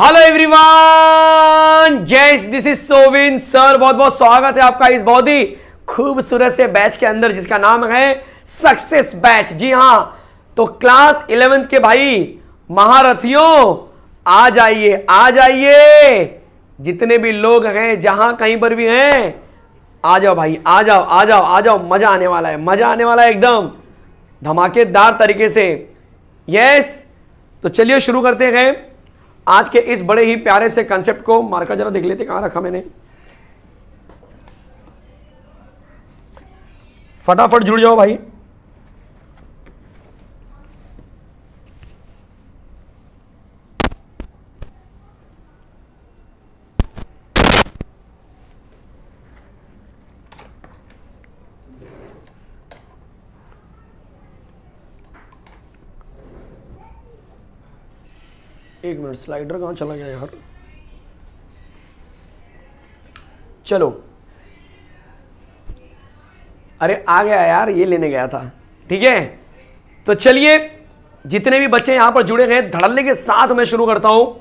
Hello everyone yes this is Sovin sir बहुत बहुत स्वागत है आपका इस बहुत ही खूबसूरत से बैच के अंदर जिसका नाम है सक्सेस बैच जी हाँ तो क्लास इलेवेंथ के भाई महारथियों, आ जाइए आ जाइए। जितने भी लोग हैं, जहाँ कहीं पर भी हैं, आ जाओ भाई, आ जाओ आ जाओ आ जाओ। मज़ा आने वाला है, मज़ा आने वाला है एकदम धमाकेदार तरीके से। यस तो चलिए शुरू करते हैं। आज के इस बड़े ही प्यारे से कंसेप्ट को मार्कर जरा देख लेते कहाँ रखा मैंने। फटाफट जुड़ जाओ भाई। एक मिनट स्लाइडर कहाँ चला गया यार? चलो। अरे, आ गया यार, ये लेने गया था। ठीक है? तो चलिए, जितने भी बच्चे यहाँ पर जुड़े हैं, धड़ल्ले के साथ मैं शुरू करता हूँ।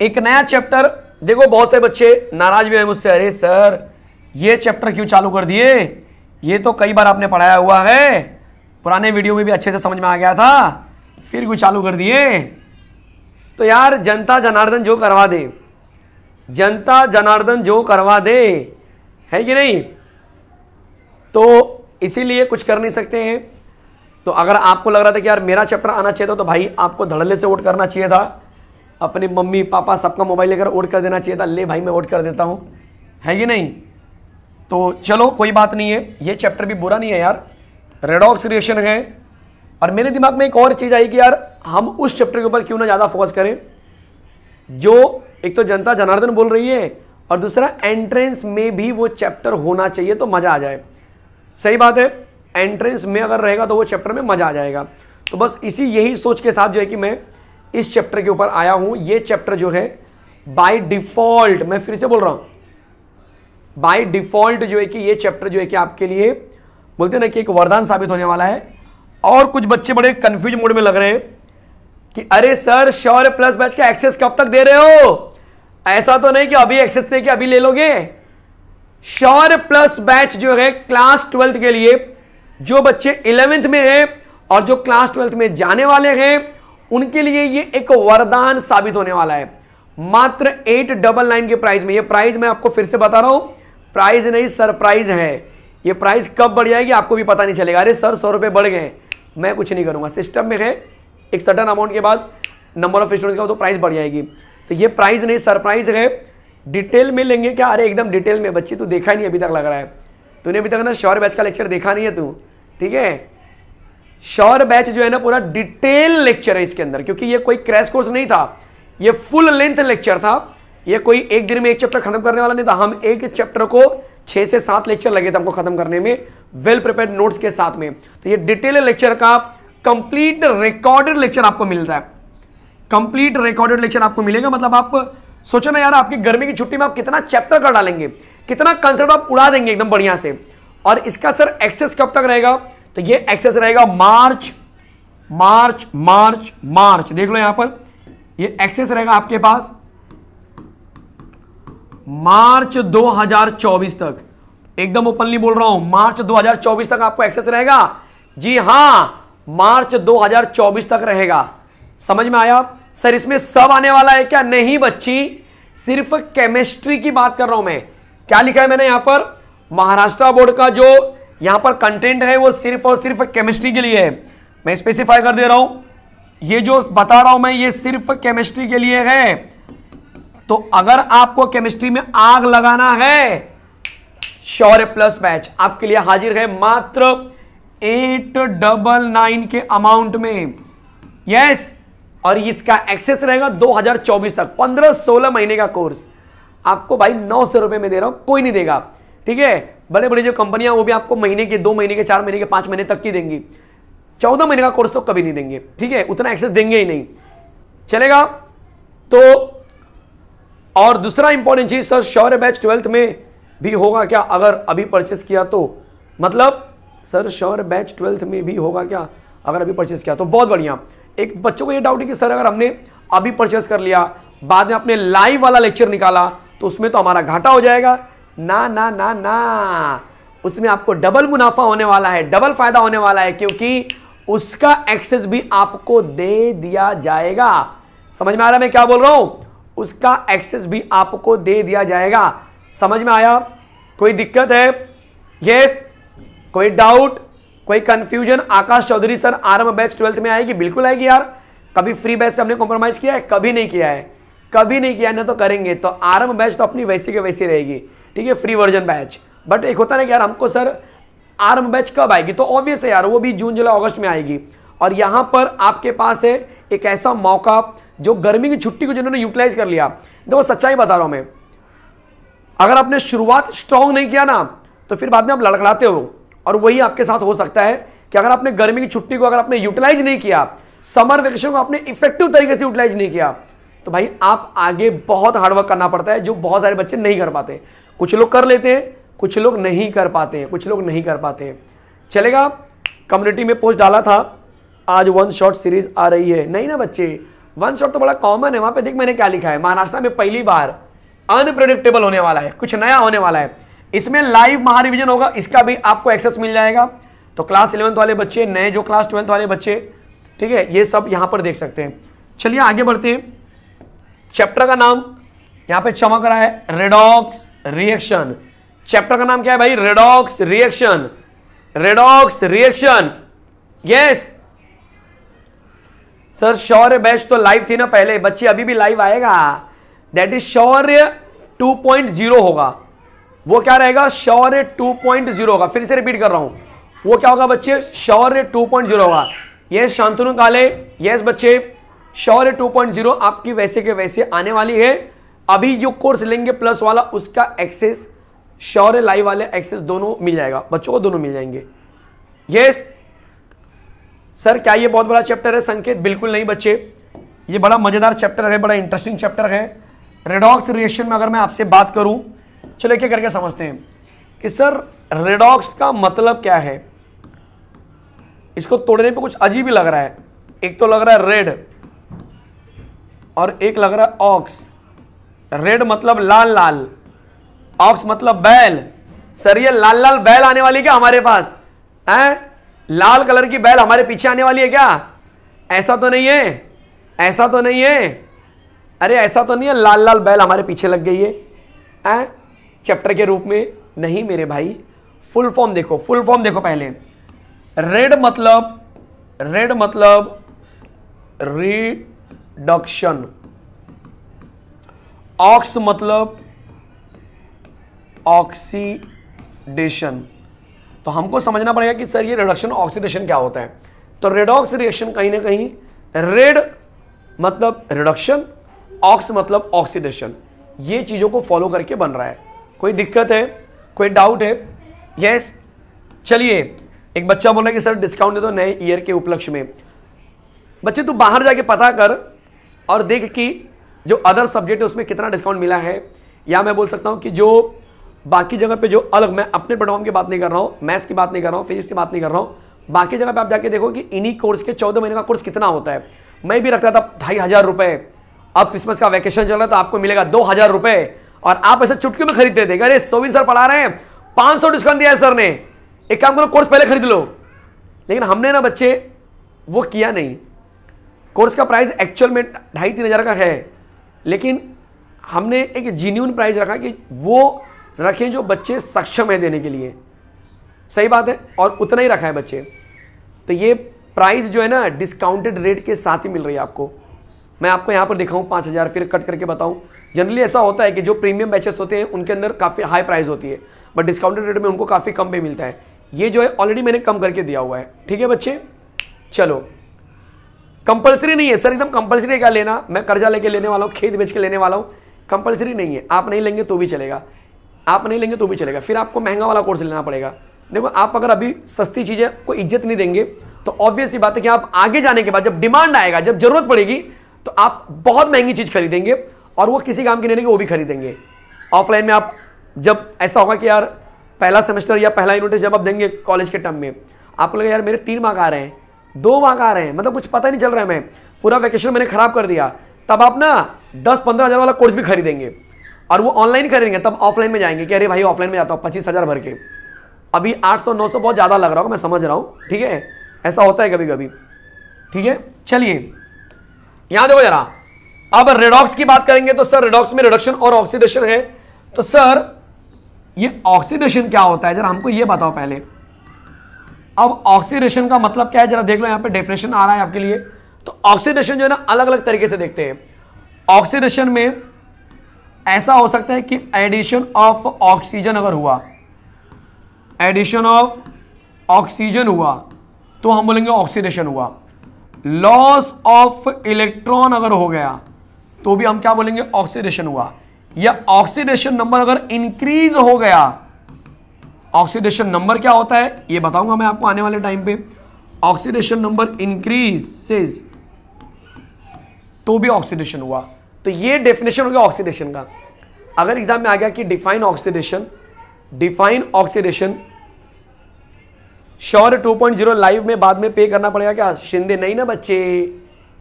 एक नया चैप्टर देखो बहुत से बच्चे नाराज़ भी हैं मुझसे, अरे सर, ये चैप्टर क्यों चालू कर दिए? ये तो कई बार आपने पढ़ाया हुआ है। पुराने वीडियो में भी अच्छे से समझ में आ गया था। फिर क्यों चालू कर दिए? तो यार जनता जनार्दन जो करवा दे। जनता जनार्दन जो करवा दे। है कि नहीं? तो इसीलिए कुछ कर नहीं सकते हैं। तो अगर आपको लग रहा था कि यार मेरा चैप्टर आना चाहिए था तो भाई आपको धड़ल्ले से वोट करना चाहिए था। अपनी मम्मी, पापा सबका मोबाइल लेकर वोट कर देना चाहिए था। ले भाई, मैं वोट कर देता हूँ। है कि नहीं? तो चलो, कोई बात नहीं है। ये चैप्टर भी बुरा नहीं है यार। रेडॉक्स रिएक्शन है। और मेरे दिमाग में एक और चीज़ आई कि यार हम उस चैप्टर के ऊपर क्यों ना ज़्यादा फोकस करें? जो एक तो जनता जनार्दन बोल रही है और दूसरा एंट्रेंस में भी वो चैप्टर होना चाहिए तो मज़ा आ जाए। सही बात है एंट्रेंस में अगर रहेगा तो वो चैप्टर में मज़ा आ जाएगा। तो बस इसी यही सोच के साथ जो है कि मैं इस चैप्टर के ऊपर आया हूँ। ये चैप्टर जो है बाय डिफ़ॉल्ट मैं फिर से बोल रहा हूँ बाय डिफ़ॉल्ट जो है कि ये चैप्टर जो है कि आपके लिए, बोलते ना कि एक वरदान साबित होने वाला है। और कुछ बच्चे बड़े कंफ्यूज मोड में लग रहे हैं। कि अरे सर श्योर प्लस बैच का एक्सेस कब तक दे रहे हो? ऐसा तो नहीं कि अभी एक्सेस दे के अभी ले लोगे। श्योर प्लस बैच जो है क्लास ट्वेल्थ के लिए, जो बच्चे इलेवेंथ में हैं और जो क्लास ट्वेल्थ में जाने वाले हैं, उनके लिए ये एक वरदान साबित होने वाला है। मात्र एट डबल नाइन के प्राइस में, ये प्राइस मैं आपको फिर से बता रहा हूँ प्राइस नहीं सरप्राइज़ है। ये प्राइस कब बढ़ जाएगी आपको भी पता नहीं चलेगा। अरे सर, सौ रुपए बढ़ गए। मैं कुछ नहीं करूँगा। सिस्टम में है एक सडन अमाउंट के बाद नंबर ऑफ़ स्टूडेंट्स का तो प्राइस बढ़ जाएगी। तो ये प्राइस नहीं सरप्राइज़ है। डिटेल में लेंगे क्या? अरे एकदम डिटेल में, बच्ची तू देखा नहीं अभी तक लग रहा है। तूने अभी तक ना श्योर बैच का लेक्चर देखा नहीं है तू, ठीक है? श्योर बैच जो है ना पूरा डिटेल लेक्चर है इसके अंदर, क्योंकि ये कोई क्रैश कोर्स नहीं था। ये फुल लेंथ लेक्चर था। ये कोई एक दिन में एक चैप्टर खत्म करने वाला नहीं था। हम एक चैप्टर को छह से सात लेक्चर लगे थे हमको खत्म करने में वेल प्रिपेयर्ड नोट्स के साथ में। तो ये डिटेल लेक्चर का कंप्लीट रिकॉर्डेड लेक्चर आपको मिलता है। कंप्लीट रिकॉर्डेड लेक्चर आपको मिलेगा मतलब आप सोचो ना यार, आपकी गर्मी की छुट्टी में आप कितना चैप्टर कर डालेंगे, कितना कंसेप्ट आप उड़ा देंगे एकदम बढ़िया से। और इसका सर एक्सेस कब तक रहेगा? तो ये एक्सेस रहेगा मार्च मार्च मार्च मार्च। देख लो यहाँ पर, ये एक्सेस रहेगा आपके पास मार्च 2024 तक। एकदम ओपनली बोल रहा हूँ, मार्च 2024 तक आपको एक्सेस रहेगा। जी हाँ मार्च 2024 तक रहेगा। समझ में आया? सर, इसमें सब आने वाला है क्या? नहीं बच्ची, सिर्फ़ केमिस्ट्री की बात कर रहा हूँ मैं। क्या लिखा है मैंने यहाँ पर? महाराष्ट्र बोर्ड का जो यहाँ पर कंटेंट है, वो सिर्फ़ और सिर्फ़ केमिस्ट्री के लिए है। मैं स्पेसिफाई कर दे रहा हूँ। ये जो बता रहा हूँ मैं, ये सिर्फ़ केमिस्ट्री के लिए है। तो अगर आपको केमिस्ट्री में आग लगाना है शौर्य प्लस बैच आपके लिए हाजिर है मात्र एट डबल नाइन के अमाउंट में। यस और इसका एक्सेस रहेगा 2024 तक 15-16 महीने का कोर्स आपको भाई नौ सौ रुपए में दे रहा हूँ, कोई नहीं देगा। ठीक है? बड़े बड़े जो कंपनियाँ वो भी आपको महीने के, दो महीने के, चार महीने के, पाँच महीने तक की देंगी। चौदह महीने का कोर्स तो कभी नहीं देंगे। ठीक है? उतना एक्सेस देंगे ही नहीं। चलेगा? तो और दूसरा इंपॉर्टेंट चीज़ सर शौर्य बैच ट्वेल्थ में भी होगा क्या? अगर अभी परचेस किया तो। मतलब सर श्योर बैच ट्वेल्थ में भी होगा क्या? अगर अभी परचेस किया तो बहुत बढ़िया। एक बच्चों को ये डाउट है कि, सर, अगर हमने अभी परचेस कर लिया, बाद में अपने लाइव वाला लेक्चर निकाला तो उसमें तो हमारा घाटा हो जाएगा। ना ना ना ना। उसमें आपको डबल मुनाफा होने वाला है डबल फ़ायदा होने वाला है, क्योंकि उसका एक्सेस भी आपको दे दिया जाएगा। समझ में आ रहा मैं क्या बोल रहा हूँ? उसका एक्सेस भी आपको दे दिया जाएगा। समझ में आया? कोई दिक्कत है? यस कोई डाउट कोई confusion Akash Chaudhary sir Aarambh batch twelfth में आएगी, बिल्कुल आएगी यार। कभी फ्री बैच से हमने कॉम्प्रोमाइज किया है? कभी नहीं किया है। कभी नहीं किया ना तो करेंगे। तो आरंभ बैच तो अपनी वैसी के वैसी रहेगी। ठीक है फ्री वर्जन बैच बट एक होता ना कि यार, हमको सर आरंभ बैच कब आएगी? तो ऑब्वियस है यार, वो भी जून, जुलाई, अगस्त में आएगी। और यहाँ पर आपके पास है एक ऐसा मौका जो गर्मी की छुट्टी को जिन्होंने यूटिलाइज कर लिया। देखो, सच्चाई बता रहा हूँ मैं। अगर आपने शुरुआत स्ट्रांग नहीं किया ना तो फिर बाद में आप लड़खड़ाते हो। और वही आपके साथ हो सकता है कि अगर आपने गर्मी की छुट्टी को अगर आपने यूटिलाइज नहीं किया समर वेकेशन को आपने इफ़ेक्टिव तरीके से यूटिलाइज नहीं किया तो भाई आप आगे बहुत हार्डवर्क करना पड़ता है जो बहुत सारे बच्चे नहीं कर पाते। कुछ लोग कर लेते हैं, कुछ लोग नहीं कर पाते हैं, कुछ लोग नहीं कर पाते चलेगा कम्युनिटी में पोस्ट डाला था, आज वन शॉट सीरीज़ आ रही है। नहीं ना बच्चे वन शॉट तो बड़ा कॉमन है, वहाँ पे देख मैंने क्या लिखा है, महाराष्ट्र में पहली बार अनप्रिडिक्टेबल होने वाला है, कुछ नया होने वाला है। इसमें लाइव महारिविजन होगा, इसका भी आपको एक्सेस मिल जाएगा। तो क्लास इलेवंथ वाले बच्चे, नए जो क्लास ट्वेल्थ वाले बच्चे, ठीक है, ये सब यहाँ पर देख सकते हैं। चलिए आगे बढ़ते हैं। चैप्टर का नाम यहाँ पे चमक रहा है रेडॉक्स रिएक्शन चैप्टर का नाम क्या है भाई? Redox reaction redox reaction yes sir Shaurya batch तो लाइव थी ना पहले, बच्चे अभी भी लाइव आएगा। दैट इज़ शौर्य 2.0 होगा। वो क्या रहेगा? शौर्य 2.0 होगा। फिर से रिपीट कर रहा हूँ। वो क्या होगा बच्चे? शौर्य 2.0 होगा। यस शांतनु काले। यस बच्चे। शौर्य 2.0 आपकी वैसे के वैसे आने वाली है। अभी जो कोर्स लेंगे प्लस वाला, उसका एक्सेस शौर्य लाइव वाले एक्सेस दोनों मिल जाएगा। बच्चों को दोनों मिल जाएँगे। यस सर क्या ये बहुत बड़ा चैप्टर है? संकेत बिल्कुल नहीं बच्चे। ये बड़ा मज़ेदार चैप्टर है, बड़ा इंटरेस्टिंग चैप्टर है। रेडॉक्स रिएक्शन में अगर मैं आपसे बात करूँ चलो क्या करके समझते हैं कि सर रेडॉक्स का मतलब क्या है? इसको तोड़ने पे कुछ अजीब ही लग रहा है। एक तो लग रहा है रेड और एक लग रहा है ऑक्स रेड मतलब लाल लाल ऑक्स मतलब बैल। सर, ये लाल लाल बैल आने वाली क्या हमारे पास? है? लाल कलर की बैल हमारे पीछे आने वाली है क्या? ऐसा तो नहीं है। ऐसा तो नहीं है। अरे, ऐसा तो नहीं है, लाल लाल बैल हमारे पीछे लग गई है। आ? चैप्टर के रूप में, नहीं मेरे भाई, फुल फॉर्म देखो, फुल फॉर्म देखो पहले। रेड मतलब रेड मतलब रिडक्शन ऑक्स मतलब ऑक्सीडेशन तो हमको समझना पड़ेगा कि सर ये रिडक्शन ऑक्सीडेशन क्या होता है। तो रेडॉक्स रिएक्शन कहीं ना कहीं रेड मतलब रिडक्शन ऑक्स मतलब ऑक्सीडेशन ये चीज़ों को फॉलो करके बन रहा है। कोई दिक्कत है? कोई डाउट है? यस चलिए, एक बच्चा बोला कि, सर डिस्काउंट दे दो नए ईयर के उपलक्ष्य में। बच्चे, तू बाहर जाके पता कर और देख कि जो अदर सब्जेक्ट है, उसमें कितना डिस्काउंट मिला है। या मैं बोल सकता हूँ कि जो बाकी जगह पे जो अलग, मैं अपने प्लेटफॉर्म की बात नहीं कर रहा हूँ मैथ्स की बात नहीं कर रहा हूँ फिजिक्स की बात नहीं कर रहा हूँ। बाकी जगह पे आप जाके देखो कि इन्हीं कोर्स के चौदह महीने का कोर्स कितना होता है। मैं भी रखता था ढाई हज़ार रुपए। अब क्रिसमस का वैकेशन चल रहा है तो आपको मिलेगा दो हज़ार रुपए। और आप ऐसे चुटकी में खरीदते थे अरे, सोविन सर पढ़ा रहे हैं। पाँच सौ डिस्काउंट दिया है सर ने। एक काम करो, कोर्स पहले खरीद लो। लेकिन हमने ना बच्चे, वो किया नहीं। कोर्स का प्राइस एक्चुअल में ढाई तीन हज़ार का है। लेकिन हमने एक जीन्यून प्राइस रखा कि वो रखें जो बच्चे सक्षम है देने के लिए। सही बात है, और उतना ही रखा है बच्चे। तो ये प्राइस जो है ना डिस्काउंटेड रेट के साथ ही मिल रही है आपको। मैं आपको यहाँ पर दिखाऊँ, पाँच हज़ार, फिर कट करके बताऊँ। जनरली ऐसा होता है कि जो प्रीमियम बैचेस होते हैं, उनके अंदर काफ़ी हाई प्राइस होती है बट डिस्काउंटेड रेट में उनको काफ़ी कम पे मिलता है। ये जो है ऑलरेडी मैंने कम करके दिया हुआ है। ठीक है बच्चे? चलो। कंपलसरी नहीं है सर एकदम कंपलसरी क्या लेना। मैं कर्जा लेके लेने वाला हूँ, खेत बेच के लेने वाला हूँ। कंपलसरी नहीं है। आप नहीं लेंगे तो भी चलेगा। आप नहीं लेंगे तो भी चलेगा। फिर आपको महँगा वाला कोर्स लेना पड़ेगा। देखो, आप अगर अभी सस्ती चीज़ें को इज़्ज़त नहीं देंगे तो ऑब्वियस ही बात है कि आप आगे जाने के बाद जब डिमांड आएगा, जब ज़रूरत पड़ेगी तो आप बहुत महँगी चीज़ खरीदेंगे और वो किसी काम की नहीं वो भी खरीदेंगे। ऑफलाइन में आप जब ऐसा होगा कि यार पहला सेमेस्टर या पहला यूनिट जब आप देंगे कॉलेज के टर्म में, आपको लगे यार, मेरे तीन मार्क आ रहे हैं, दो मार्क आ रहे हैं मतलब कुछ पता नहीं चल रहा है मैं। पूरा वैकेशन मैंने खराब कर दिया। तब आप ना दस पंद्रह हज़ार वाला कोर्स भी खरीदेंगे और वो ऑनलाइन खरीदेंगे। तब ऑफलाइन में जाएँगे कि, अरे भाई ऑफलाइन में जाता हूँ, पच्चीस हज़ार भर के। अभी आठ सौ, नौ सौ बहुत ज़्यादा लग रहा होगा, मैं समझ रहा हूँ, ठीक है? ऐसा होता है कभी कभी ठीक है? चलिए यहाँ देखो जरा। अब रेडॉक्स की बात करेंगे तो सर रेडॉक्स में रिडक्शन और ऑक्सीडेशन है। तो सर ये ऑक्सीडेशन क्या होता है? जरा हमको ये बताओ पहले। अब ऑक्सीडेशन का मतलब क्या है? जरा देख लो, यहाँ पे डेफिनेशन आ रहा है आपके लिए। तो ऑक्सीडेशन जो है ना अलग अलग तरीके से देखते हैं। ऑक्सीडेशन में ऐसा हो सकता है कि एडिशन ऑफ़ ऑक्सीजन अगर हुआ एडिशन ऑफ़ ऑक्सीजन हुआ तो हम बोलेंगे ऑक्सीडेशन हुआ। लॉस ऑफ़ इलेक्ट्रॉन अगर हो गया तो भी हम क्या बोलेंगे? ऑक्सीडेशन हुआ। या ऑक्सीडेशन नंबर अगर इंक्रीज हो गया ऑक्सीडेशन नंबर क्या होता है? ये बताऊँगा मैं आपको आने वाले टाइम पे। ऑक्सीडेशन नंबर इंक्रीज तो भी ऑक्सीडेशन हुआ। तो ये डेफिनेशन हो गया ऑक्सीडेशन का। अगर एग्ज़ाम में आ गया कि define oxidation define oxidation sure 2.0 live में बाद में पे करना पड़ेगा क्या? शिंदे नहीं ना बच्चे।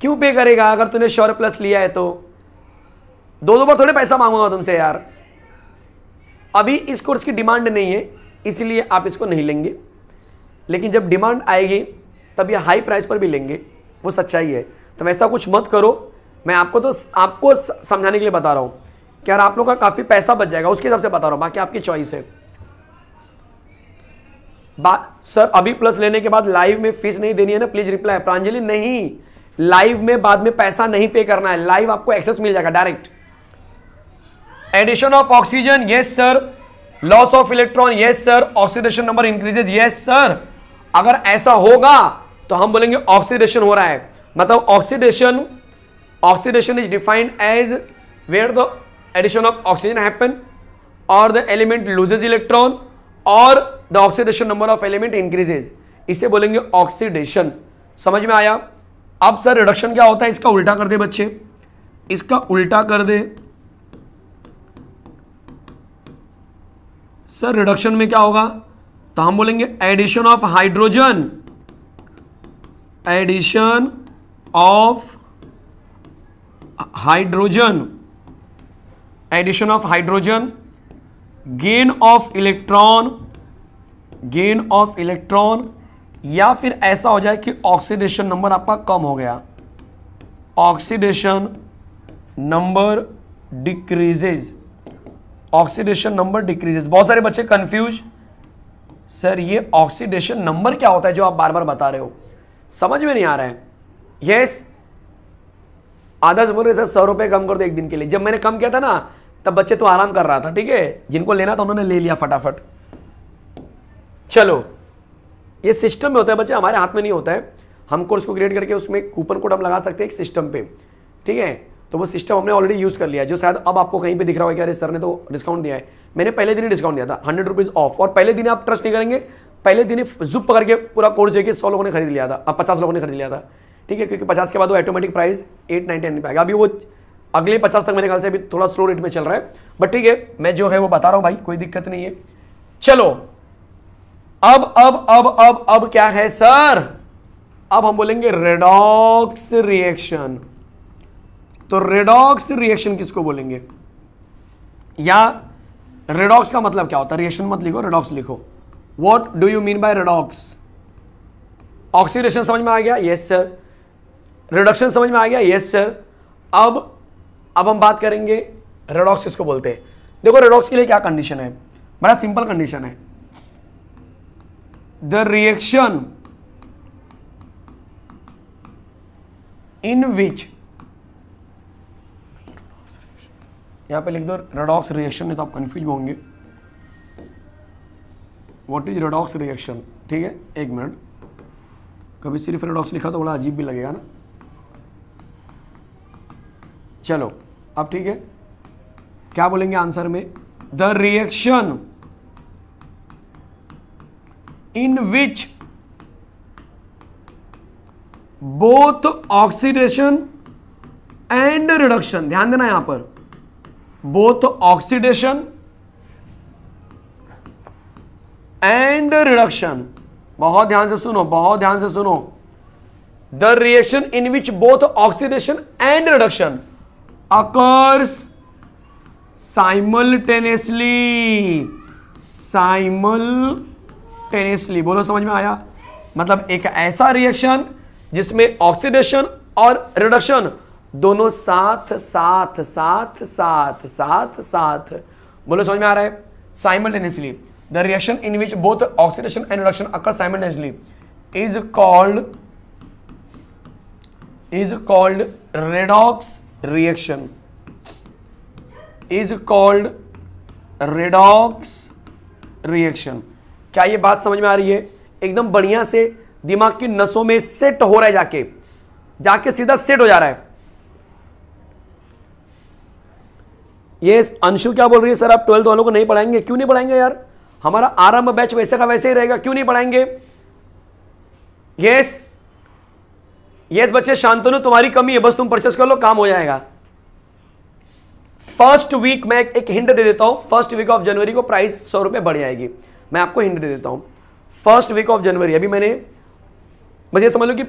क्यों पे करेगा? अगर तूने श्योर प्लस लिया है तो। दो दो बार थोड़े पैसा मांगूँगा तुमसे यार। अभी इस कोर्स की डिमांड नहीं है, इसलिए आप इसको नहीं लेंगे। लेकिन जब डिमांड आएगी, तब ये हाई प्राइस पर भी लेंगे। वो सच्चाई है। तो वैसा कुछ मत करो। मैं आपको तो आपको समझाने के लिए बता रहा हूँ। कि यार आप लोग का काफ़ी पैसा बच जाएगा, उसके हिसाब से बता रहा हूँ। बाकी आपकी चॉइस है। बात सर, अभी प्लस लेने के बाद लाइव में फ़ीस नहीं देनी है ना? प्लीज़ रिप्लाई प्रांजलि, नहीं. लाइव में बाद में पैसा नहीं पे करना है. लाइव आपको एक्सेस मिल जाएगा direct addition of oxygen yes sir loss of electron yes sir oxidation number increases yes sir अगर ऐसा होगा तो हम बोलेंगे ऑक्सीडेशन हो रहा है. मतलब oxidation oxidation is defined as where the addition of oxygen happen और द एलिमेंट लूजेज इलेक्ट्रॉन और the oxidation number of element increases इसे बोलेंगे ऑक्सीडेशन समझ में आया? अब सर रिडक्शन क्या होता है? इसका उल्टा कर दे बच्चे। इसका उल्टा कर दे। सर रिडक्शन में क्या होगा? तो हम बोलेंगे addition of hydrogen addition of hydrogen addition of hydrogen gain of electron, gain of electron, या फिर ऐसा हो जाए कि ऑक्सीडेशन नंबर आपका कम हो गया। Oxidation number decreases. Oxidation number decreases. बहुत सारे बच्चे कंफ्यूज सर, ये ऑक्सीडेशन नंबर क्या होता है जो आप बार बार बता रहे हो? समझ में नहीं आ रहा है। यस आदर्श बोल रहे सर सौ रुपये कम कर दो एक दिन के लिए। जब मैंने कम किया था ना तब बच्चे तो आराम कर रहा था, ठीक है? जिनको लेना था उन्होंने ले लिया फटाफट। चलो, ये सिस्टम में होता है बच्चे, हमारे हाथ में नहीं होता है। हम कोर्स को क्रिएट करके उसमें कूपन कोड हम लगा सकते हैं एक सिस्टम पे, ठीक है? तो वो सिस्टम हमने ऑलरेडी यूज़ कर लिया जो शायद अब आपको कहीं पे दिख रहा होगा कि अरे सर ने तो डिस्काउंट दिया है। मैंने पहले दिन ही डिस्काउंट दिया था हंड्रेड रुपीज़ ऑफ़ और पहले दिन आप ट्रस्ट नहीं करेंगे, पहले दिन ही जुप पकड़ के पूरा कोर्स देखिए सौ लोगों ने खरीद लिया था, अब पचास लोगों ने खरीद लिया था, ठीक है? क्योंकि पचास के बाद वो automatic price eight nine ninety नहीं पाएगा अभी वो अगले पचास तक मेरे ख्याल से अभी थोड़ा स्लो रेट में चल रहा है। बट ठीक है, मैं जो है वो बता रहा हूँ भाई, कोई दिक्कत नहीं है। चलो, अब अब अब अब अब क्या है, सर? अब हम बोलेंगे रेडॉक्स रिएक्शन तो रेडॉक्स रिएक्शन किसको बोलेंगे? या रेडॉक्स का मतलब क्या होता है? रिएक्शन मत लिखो रेडॉक्स लिखो। What do you mean by redox oxidation समझ में आ गया? यस सर रिडक्शन समझ में आ गया? यस सर अब अब हम बात करेंगे रेडॉक्स इसको बोलते हैं। देखो रेडॉक्स के लिए क्या कंडीशन है? बड़ा सिंपल कंडीशन है। द रिएक्शन इन विच यहाँ पे लिख दो रेडॉक्स रिएक्शन नहीं तो आप कंफ्यूज होंगे। व्हाट इज़ रेडॉक्स रिएक्शन ठीक है, एक मिनट कभी सिर्फ़ रेडॉक्स लिखा तो बड़ा अजीब भी लगेगा ना। चलो अब ठीक है। क्या बोलेंगे आंसर में? The reaction in which both oxidation and reduction ध्यान देना यहाँ पर। बोथ ऑक्सीडेशन एंड रिडक्शन बहुत ध्यान से सुनो, बहुत ध्यान से सुनो। The reaction in which both oxidation and reduction occurs simultaneously simultaneously बोलो, समझ में आया? मतलब एक ऐसा रिएक्शन जिसमें ऑक्सीडेशन और रिडक्शन दोनों साथ साथ साथ साथ साथ साथ। बोलो, समझ में आ रहा है? Simultaneously the reaction in which both oxidation and reduction occur simultaneously is called is called redox reaction is called redox reaction क्या ये बात समझ में आ रही है? एकदम बढ़िया से दिमाग की नसों में सेट हो रहा है जाके। जाके सीधा सेट हो जा रहा है। ये अंशु क्या बोल रही है, सर, आप ट्वेल्थ वालों को नहीं पढ़ाएँगे? क्यों नहीं पढ़ाएँगे यार? हमारा आरंभ बैच वैसे का वैसे ही रहेगा, क्यों नहीं पढ़ाएँगे? यस यस बच्चे, शांतनु, तुम्हारी कमी है, बस तुम परचेस कर लो, काम हो जाएगा। फ़र्स्ट वीक में एक हिंट दे देता हूँ फ़र्स्ट वीक ऑफ़ जनवरी को प्राइस सौ रुपए बढ़ जाएगी। मैं आपको हिंट दे देता हूँ। फ़र्स्ट वीक ऑफ़ जनवरी अभी मैंने, बस ये समझ लो कि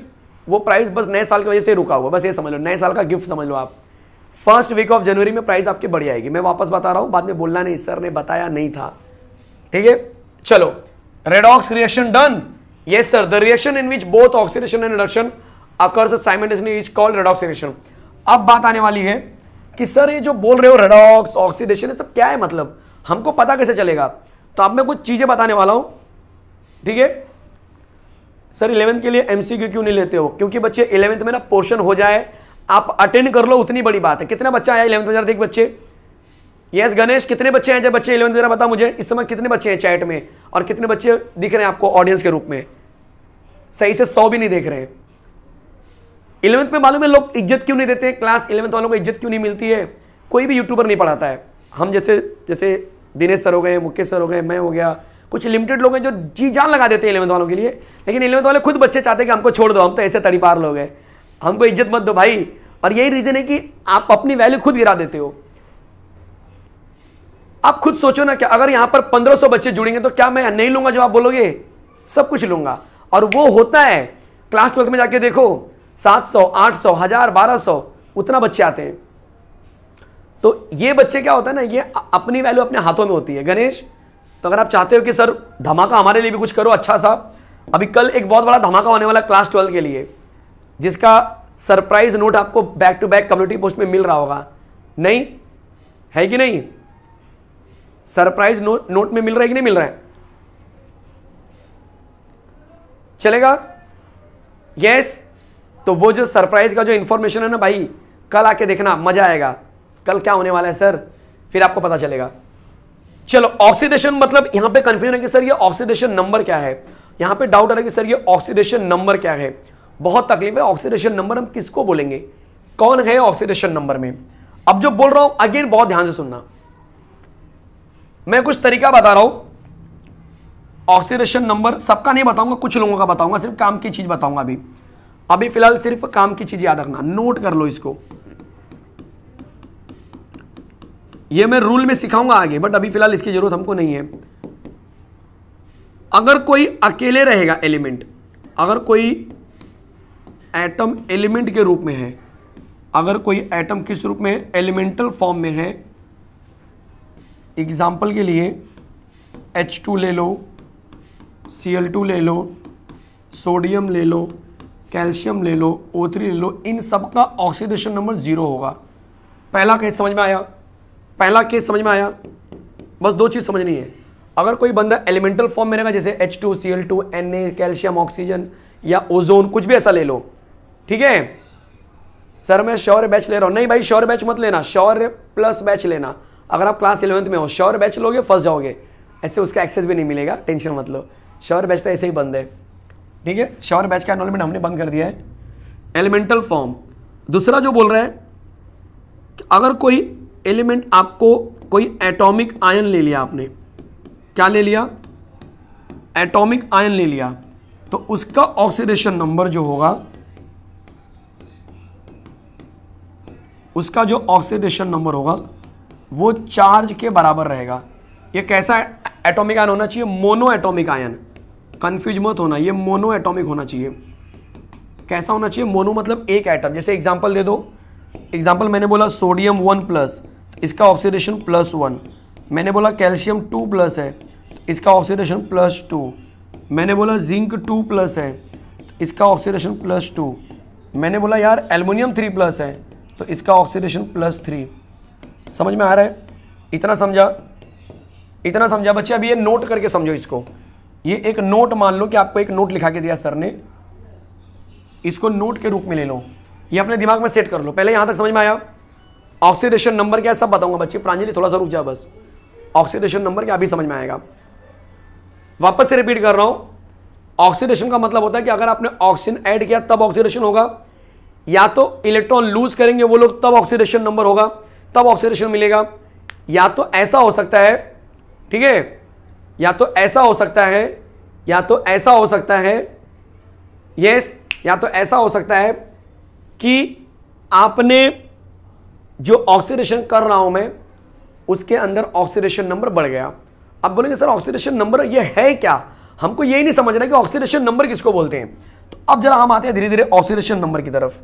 वो प्राइस बस नए साल की वजह से रुका हुआ, बस ये समझ लो, नए साल का गिफ्ट समझ लो आप। फ़र्स्ट वीक ऑफ़ जनवरी में प्राइस आपकी बढ़ जाएगी। मैं वापस बता रहा हूँ, बाद में बोलना नहीं सर ने बताया नहीं था। ठीक है? चलो redox reaction done yes sir the reaction in which both oxidation and reduction occurs is called redox reaction अब बात आने वाली है कि सर, ये जो बोल रहे हो रेडॉक्स ऑक्सीडेशन सब क्या है मतलब? हमको पता कैसे चलेगा? तो अब मैं कुछ चीज़ें बताने वाला हूँ। ठीक है? सर इलेवेंथ के लिए एमसीक्यू क्यों नहीं लेते हो? क्योंकि बच्चे इलेवेंथ में ना पोर्शन हो जाए। आप अटेंड कर लो, उतनी बड़ी बात है। कितना बच्चा आया इलेवंथ में? देख बच्चे। यस गणेश, कितने बच्चे हैं? जब बच्चे इलेवंथ में बता मुझे। इस समय कितने बच्चे हैं चैट में? और कितने बच्चे दिख रहे हैं आपको ऑडियंस के रूप में? सही से सौ भी नहीं देख रहे हैं। इलेवंथ में मालूम है लोग इज़्ज़त क्यों नहीं देते हैं? क्लास इलेवंथ वालों को इज़्ज़त क्यों नहीं मिलती है? कोई भी यूट्यूबर नहीं पढ़ाता है। हम जैसे जैसे दिनेश सर हो गए, मुकेश सर हो गए, मैं हो गया। कुछ लिमिटेड लोग हैं जो जी जान लगा देते हैं इलेवंथ वालों के लिए। लेकिन इलेवंथ वाले खुद बच्चे चाहते हैं कि हमको छोड़ दो, हम तो ऐसे तड़ीपार लोग हैं। हमको इज़्ज़त मत दो भाई। और यही रीजन है कि आप अपनी वैल्यू खुद गिरा देते हो। आप खुद सोचो ना कि अगर यहाँ पर 1500 बच्चे जुड़ेंगे तो क्या मैं नहीं लूँगा जो आप बोलोगे? सब कुछ लूँगा। और वो होता है। क्लास ट्वेल्थ में जाके देखो सात सौ, आठ सौ, हज़ार बारह सौ, उतना बच्चे आते हैं। तो ये बच्चे क्या होता है ना, ये अपनी वैल्यू अपने हाथों में होती है। गणेश तो अगर आप चाहते हो कि सर धमाका हमारे लिए भी कुछ करो अच्छा सा। अभी कल एक बहुत बड़ा धमाका होने वाला क्लास ट्वेल्व के लिए, जिसका सरप्राइज़ नोट आपको back to back community post में मिल रहा होगा। नहीं? है कि नहीं? सरप्राइज़ नोट नोट में मिल रहा है कि नहीं मिल रहा है? चलेगा? यस तो वो जो सरप्राइज़ का जो इन्फॉर्मेशन है ना भाई, कल आके देखना, मज़ा आएगा। कल क्या होने वाला है, सर? फिर आपको पता चलेगा। चलो ऑक्सीडेशन मतलब यहाँ पे कंफ्यूजन है कि, सर, ये ऑक्सीडेशन नंबर क्या है? यहाँ पे डाउट आ रहा है कि, सर, ये ऑक्सीडेशन नंबर क्या है? बहुत तकलीफ़ है ऑक्सीडेशन नंबर हम किसको बोलेंगे? कौन है ऑक्सीडेशन नंबर में? अब जो बोल रहा हूँ अगेन बहुत ध्यान से सुनना। मैं कुछ तरीका बता रहा हूँ। ऑक्सीडेशन नंबर सबका नहीं बताऊँगा, कुछ लोगों का बताऊँगा, सिर्फ़ काम की चीज़ बताऊँगा अभी। अभी फ़िलहाल सिर्फ़ काम की चीज़ याद रखना नोट कर लो इसको। ये मैं रूल में सिखाऊँगा आगे बट अभी फ़िलहाल इसकी ज़रूरत हमको नहीं है। अगर कोई अकेले रहेगा एलिमेंट अगर कोई एटम एलिमेंट के रूप में है, अगर कोई एटम किस रूप में एलिमेंटल फॉर्म में है। एग्ज़ाम्पल के लिए H2 ले लो Cl2 ले लो सोडियम ले लो कैल्शियम ले लो O3 ले लो, इन सब का ऑक्सीडेशन नंबर ज़ीरो होगा। पहला केस समझ में आया? पहला केस समझ में आया? बस दो चीज़ समझनी है। अगर कोई बंदा एलिमेंटल फॉर्म में रहेगा, जैसे H2 Cl2 Na, calcium oxygen या ओजोन कुछ भी ऐसा ले लो। ठीक है? सर, मैं श्योर बैच ले रहा हूँ। नहीं भाई श्योर बैच मत लेना। श्योर प्लस बैच लेना। अगर आप क्लास इलेवंथ में हो श्योर बैच लोगे, फंस जाओगे। ऐसे उसका एक्सेस भी नहीं मिलेगा। टेंशन मत लो। श्योर बैच तो ऐसे ही बंद है। ठीक है? श्योर बैच का एनरोलमेंट हमने बंद कर दिया है। एलिमेंटल फॉर्म दूसरा जो बोल रहा है, कि अगर कोई एलिमेंट आपको कोई एटॉमिक आयन ले लिया आपने, क्या ले लिया? एटॉमिक आयन ले लिया। तो उसका ऑक्सीडेशन नंबर जो होगा, उसका जो ऑक्सीडेशन नंबर होगा, वो चार्ज के बराबर रहेगा। ये कैसा एटॉमिक आयन होना चाहिए? मोनो एटॉमिक आयन कंफ्यूज मत होना, ये मोनो एटॉमिक होना चाहिए। कैसा होना चाहिए? मोनो मतलब एक एटम जैसे एग्जांपल दे दो। एग्ज़ाम्पल मैंने बोला सोडियम वन प्लस इसका ऑक्सीडेशन प्लस वन मैंने बोला कैल्शियम टू प्लस है, इसका ऑक्सीडेशन प्लस टू मैंने बोला जिंक टू प्लस है, इसका ऑक्सीडेशन प्लस टू मैंने बोला यार एल्युमिनियम थ्री प्लस है तो इसका ऑक्सीडेशन प्लस थ्री समझ में आ रहा है? इतना समझा? इतना समझा? बच्चे अभी ये नोट करके समझो इसको। ये एक नोट मान लो कि आपको एक नोट लिखा के दिया सर ने। इसको नोट के रूप में ले लो। ये अपने दिमाग में सेट कर लो। पहले यहाँ तक समझ में आया? ऑक्सीडेशन नंबर क्या सब बताऊँगा बच्चे। प्रांजलि, थोड़ा सा रुक जा बस। ऑक्सीडेशन नंबर क्या? अभी समझ में आएगा। वापस से रिपीट कर रहा हूँ। ऑक्सीडेशन का मतलब होता है कि अगर आपने ऑक्सीजन ऐड किया, तब ऑक्सीडेशन होगा। या तो इलेक्ट्रॉन लूज करेंगे, वो लोग, तब ऑक्सीडेशन नंबर होगा, तब ऑक्सीडेशन मिलेगा। या तो ऐसा हो सकता है, ठीक है? या तो ऐसा हो सकता है, या तो ऐसा हो सकता है यस या तो ऐसा हो सकता है कि आपने जो ऑक्सीडेशन कर रहा हूँ मैं, उसके अंदर ऑक्सीडेशन नंबर बढ़ गया। अब बोलेंगे, सर ऑक्सीडेशन नंबर ये है क्या? हमको यही नहीं समझना कि ऑक्सीडेशन नंबर किसको बोलते हैं। तो अब जरा हम आते हैं धीरे धीरे ऑक्सीडेशन नंबर की तरफ़।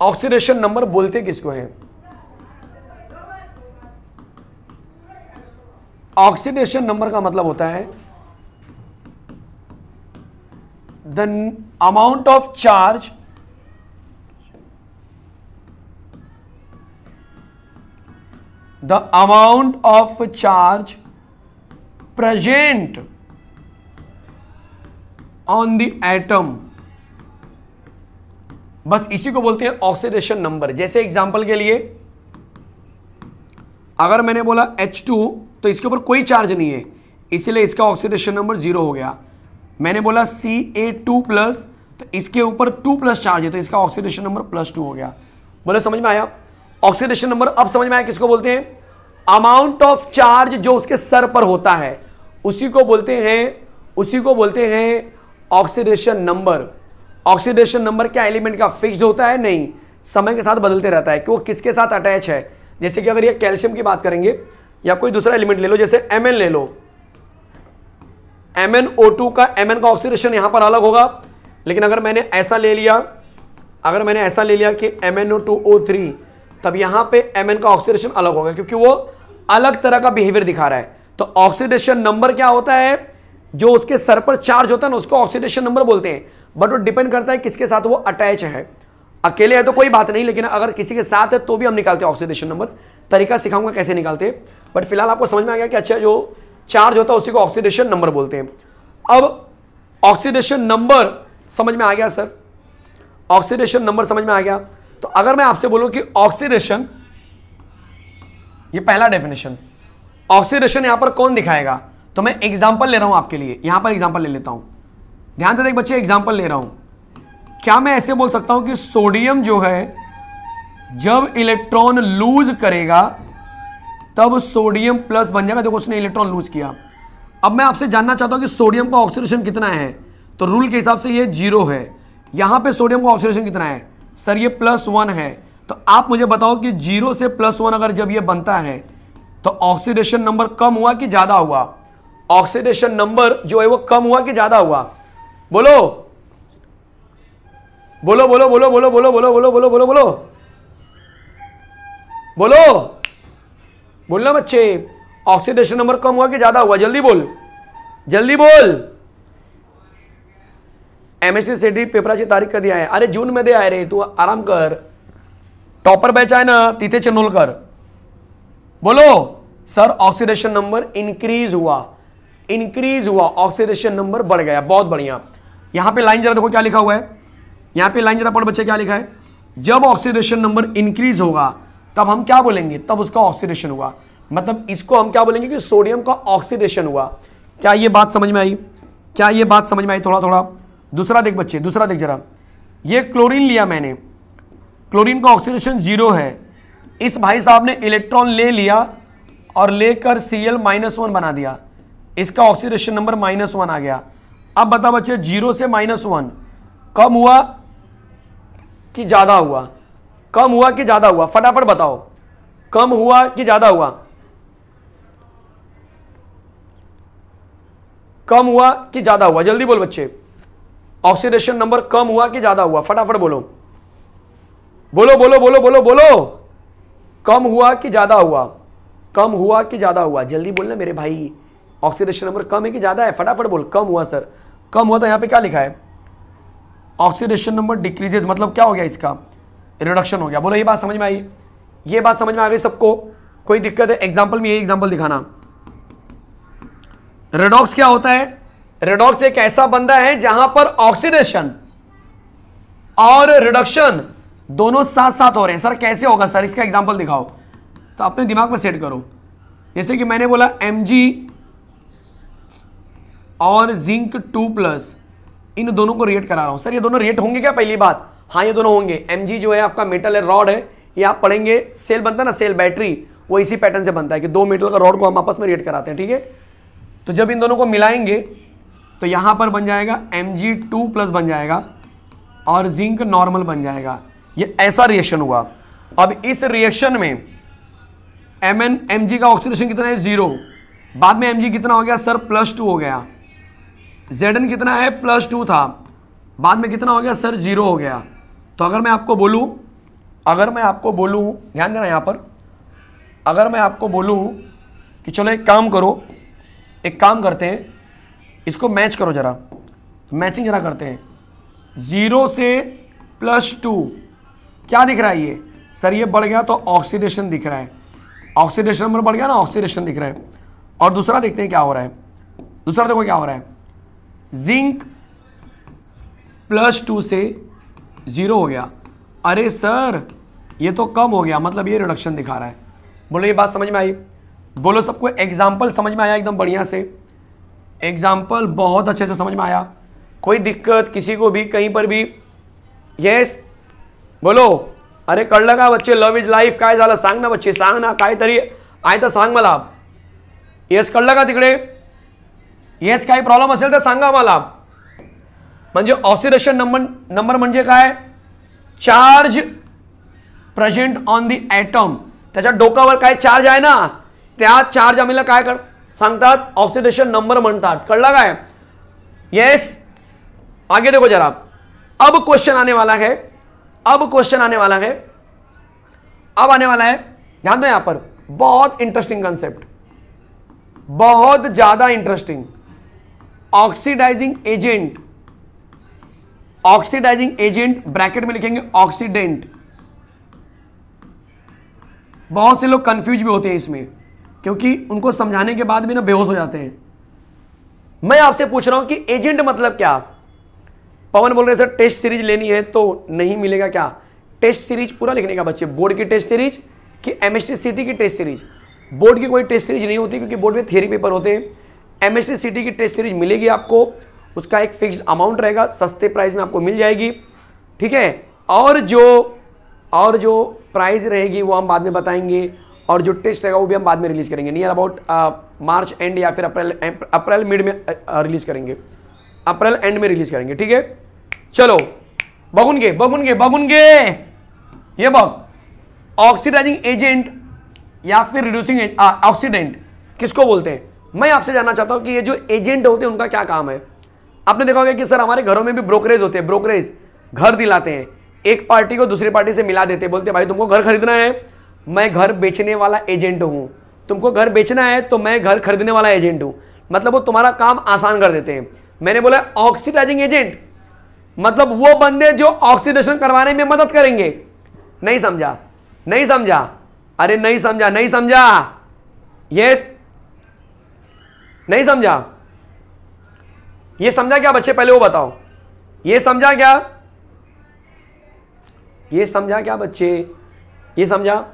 ऑक्सीडेशन नंबर बोलते किसको हैं? ऑक्सीडेशन नंबर का मतलब होता है the amount of charge the amount of charge present on the atom बस इसी को बोलते हैं ऑक्सीडेशन नंबर जैसे एग्जांपल के लिए, अगर मैंने बोला H2 तो इसके ऊपर कोई चार्ज नहीं है। इसीलिए इसका ऑक्सीडेशन नंबर ज़ीरो हो गया। मैंने बोला सी ए टू प्लस तो इसके ऊपर टू प्लस चार्ज है तो इसका ऑक्सीडेशन नंबर प्लस टू हो गया। बोले, समझ में आया? ऑक्सीडेशन नंबर अब समझ में आया किसको बोलते हैं? अमाउंट ऑफ़ चार्ज जो उसके सर पर होता है, उसी को बोलते हैं, उसी को बोलते हैं ऑक्सीडेशन नंबर ऑक्सीडेशन नंबर क्या एलिमेंट का फिक्स्ड होता है? नहीं। समय के साथ बदलते रहता है कि वो किसके साथ अटैच है? जैसे कि अगर ये कैल्शियम की बात करेंगे या कोई दूसरा एलिमेंट ले लो, जैसे एम ले लो। MnO2 का, Mn का ऑक्सीडेशन यहाँ पर अलग होगा। लेकिन अगर मैंने ऐसा ले लिया, अगर मैंने ऐसा ले लिया कि MnO2O3 तब यहाँ पे Mn का ऑक्सीडेशन अलग होगा, क्योंकि वो अलग तरह का बिहेवियर दिखा रहा है। तो ऑक्सीडेशन नंबर क्या होता है? जो उसके सर पर चार्ज होता है ना, उसको ऑक्सीडेशन नंबर बोलते हैं। बट वो डिपेंड करता है किसके साथ वो अटैच है। अकेले है तो कोई बात नहीं, लेकिन अगर किसी के साथ है तो भी हम निकालते हैं ऑक्सीडेशन नंबर तरीका सिखाऊँगा कैसे निकालते बट फ़िलहाल आपको समझ में आ गया कि अच्छा जो चार्ज होता है उसी को ऑक्सीडेशन नंबर बोलते हैं। अब ऑक्सीडेशन नंबर समझ में आ गया सर ऑक्सीडेशन नंबर समझ में आ गया। तो अगर मैं आपसे बोलूँ कि ऑक्सीडेशन ये पहला डेफिनेशन ऑक्सीडेशन यहाँ पर कौन दिखाएगा? तो मैं एग्जांपल ले रहा हूँ आपके लिए। यहाँ पर एग्जांपल ले लेता हूँ। ध्यान से देख बच्चे एग्जांपल ले रहा हूँ। क्या मैं ऐसे बोल सकता हूँ कि सोडियम जो है, जब इलेक्ट्रॉन लूज करेगा तब सोडियम प्लस बन जाएगा देखो उसने इलेक्ट्रॉन लूज किया अब मैं आपसे जानना चाहता हूँ कि सोडियम का ऑक्सीडेशन कितना है तो रूल के हिसाब से ये ज़ीरो है यहाँ पे सोडियम का ऑक्सीडेशन कितना है सर ये प्लस वन है तो आप मुझे बताओ कि ज़ीरो से प्लस वन अगर जब ये बनता है तो ऑक्सीडेशन नंबर कम हुआ कि ज़्यादा हुआ ऑक्सीडेशन नंबर जो है वो कम हुआ कि ज़्यादा हुआ बोलो बोलो बोलो बोलो बोलो बोलो बोलो बोलो बोलो बोलो बोलो बोलो बोलना बच्चे ऑक्सीडेशन नंबर कम हुआ कि ज़्यादा हुआ? जल्दी बोल। जल्दी बोल। एमएससी सेटी पेपराची तारीख कधी आहे अरे जून मध्ये आहे रे, तू आराम कर। टॉपर बैच आहे ना तिथे चनोलकर बोलो, सर ऑक्सीडेशन नंबर इंक्रीज हुआ। इंक्रीज हुआ ऑक्सीडेशन नंबर बढ़ गया, बहुत बढ़िया। यहाँ पे लाइन जरा देखो क्या लिखा हुआ है। यहाँ पे लाइन जरा पढ़ बच्चे, क्या लिखा है? जब ऑक्सीडेशन नंबर इंक्रीज होगा तब हम क्या बोलेंगे? तब उसका ऑक्सीडेशन हुआ। मतलब इसको हम क्या बोलेंगे कि सोडियम का ऑक्सीडेशन हुआ। क्या ये बात समझ में आई? क्या ये बात समझ में आई थोड़ा थोड़ा दूसरा देख बच्चे, दूसरा देख जरा। ये क्लोरीन लिया मैंने। क्लोरीन का ऑक्सीडेशन ज़ीरो है। इस भाई साहब ने इलेक्ट्रॉन ले लिया और लेकर सी एल माइनस वन बना दिया। इसका ऑक्सीडेशन नंबर माइनस वन आ गया। अब बता बच्चे ज़ीरो से माइनस वन कम हुआ कि ज़्यादा हुआ? कम हुआ कि ज़्यादा हुआ? फटाफट बताओ। कम हुआ कि ज़्यादा हुआ? कम हुआ कि ज़्यादा हुआ? जल्दी बोल बच्चे। ऑक्सीडेशन नंबर कम हुआ कि ज़्यादा हुआ? फटाफट बोलो। बोलो बोलो बोलो बोलो बोलो। कम हुआ कि ज़्यादा हुआ? कम हुआ कि ज़्यादा हुआ? जल्दी बोलना मेरे भाई। ऑक्सीडेशन नंबर कम है कि ज़्यादा है? फटाफट बोल। कम हुआ, सर। कम हुआ तो यहाँ पे क्या लिखा है? ऑक्सीडेशन नंबर डिक्रीजेज मतलब क्या हो गया इसका? रिडक्शन हो गया। बोलो, ये बात समझ में आई? ये बात समझ में आ गई सबको? कोई दिक्कत है? एग्ज़ाम्पल में ये एग्ज़ाम्पल दिखाना। रेडॉक्स क्या होता है? रेडॉक्स एक ऐसा बंदा है जहाँ पर ऑक्सीडेशन और रिडक्शन दोनों साथ साथ हो रहे हैं। सर, कैसे होगा? सर, इसका एग्ज़ाम्पल दिखाओ। तो अपने दिमाग में सेट करो। जैसे कि मैंने बोला एम और जिंक टू प्लस इन दोनों को रिएट करा रहा हूँ। सर, ये दोनों रिएट होंगे क्या? पहली बात। हाँ ये दोनों होंगे। एम जो है, आपका मेटल है रॉड है। ये आप पढ़ेंगे सेल बनता है ना सेल बैटरी वो इसी पैटर्न से बनता है कि दो मेटल का रॉड को हम आपस में रिएट कराते हैं, ठीक है? तो जब इन दोनों को मिलाएँगे तो यहाँ पर बन जाएगा एम जी टू प्लस बन जाएगा और जिंक नॉर्मल बन जाएगा। ये ऐसा रिएक्शन हुआ। अब इस रिएक्शन में एम एन एम जी का ऑक्सीडेशन कितना है? ज़ीरो बाद में एम जी कितना हो गया? सर प्लस टू हो गया। जेड एन कितना है? प्लस टू था। बाद में कितना हो गया? सर ज़ीरो हो गया। तो अगर मैं आपको बोलूँ, अगर मैं आपको बोलूँ, ध्यान देना यहाँ पर, अगर मैं आपको बोलूँ कि चलो एक काम करो, एक काम करते हैं, इसको मैच करो ज़रा मैचिंग ज़रा करते हैं। ज़ीरो से प्लस टू क्या दिख रहा है ये? सर, ये बढ़ गया तो ऑक्सीडेशन दिख रहा है। ऑक्सीडेशन नंबर बढ़ गया ना ऑक्सीडेशन दिख रहा है। और दूसरा देखते हैं क्या हो रहा है। दूसरा देखो क्या हो रहा है। जिंक प्लस टू से ज़ीरो हो गया। अरे सर, ये तो कम हो गया मतलब ये रिडक्शन दिखा रहा है। बोलो, ये बात समझ में आई? बोलो, सबको एग्ज़ाम्पल समझ में आया एकदम बढ़िया से? एग्ज़ाम्पल बहुत अच्छे से समझ में आया। कोई दिक्कत, किसी को भी, कहीं पर भी? यस बोलो। अरे कळलं का बच्चे लव इज़ लाईफ काय झालं? सांग ना बच्चे, सांग ना काहीतरी आहे तर सांग मला। येस कळलं का तिकडे। येस काही प्रॉब्लेम असेल तर सांगा मला। म्हणजे नंबर नंबर म्हणजे काय? Charge present on the atom. त्याच्या डोकावर काय चार्ज आहे ना? त्या चार्ज आम्हाला काय कर सांगतात, ऑक्सिडेशन नंबर म्हणतात. कळलं काय? यस आगे देखो जरा. अब क्वेश्चन आने वाला है. अब क्वेश्चन आने वाला है. अब आने वाला है. ध्यान दो यहाँ पर. बहुत इंटरेस्टिंग कंसेप्ट बहुत ज़्यादा interesting oxidising agent oxidising agent bracket में लिखेंगे ऑक्सीडेंट बहुत से लोग कंफ्यूज भी होते हैं इसमें, क्योंकि उनको समझाने के बाद भी ना बेहोश हो जाते हैं। मैं आपसे पूछ रहा हूँ कि एजेंट मतलब क्या? पवन बोल रहे सर टेस्ट सीरीज़ लेनी है तो नहीं मिलेगा क्या? टेस्ट सीरीज़ पूरा लिखने का बच्चे बोर्ड की टेस्ट सीरीज़ कि एमएसटी सिटी की टेस्ट सीरीज़ बोर्ड की कोई टेस्ट सीरीज़ नहीं होती क्योंकि बोर्ड में थियरी पेपर होते हैं। एमएसटी सिटी की टेस्ट सीरीज़ मिलेगी आपको उसका एक फिक्स्ड अमाउंट रहेगा, सस्ते प्राइस में आपको मिल जाएगी, ठीक है? और जो और जो प्राइस रहेगी वो हम बाद में बताएँगे, और जो टेस्ट रहेगा वो भी हम बाद में रिलीज़ करेंगे नियर अबाउट मार्च एंड या फिर अप्रैल अप्रैल मिड में रिलीज़ करेंगे। अप्रैल एंड में रिलीज़ करेंगे, ठीक है? चलो बगुन गे बगुन गे बगुन गे ये बग ऑक्सीडाइजिंग एजेंट या फिर रिड्यूसिंग ऑक्सीडेंट किसको बोलते हैं? मैं आपसे जानना चाहता हूँ कि ये जो एजेंट होते हैं, उनका क्या काम है? आपने देखा होगा कि सर हमारे घरों में भी ब्रोकरेज होते हैं, ब्रोकरेज। घर दिलाते हैं। एक पार्टी को दूसरी पार्टी से मिला देते बोलते भाई, तुमको घर खरीदना है? मैं घर बेचने वाला एजेंट हूँ। तुमको घर बेचना है तो मैं घर खरीदने वाला एजेंट हूँ। मतलब वो तुम्हारा काम आसान कर देते हैं। मैंने बोला, ऑक्सीडाइजिंग एजेंट? मतलब वो बंदे जो ऑक्सीडेशन करवाने में मदद करेंगे? नहीं समझा। नहीं समझा। अरे, नहीं समझा नहीं समझा। यस नहीं समझा। ये समझा क्या बच्चे? पहले वो बताओ। ये समझा क्या? ये समझा क्या बच्चे? ये समझा।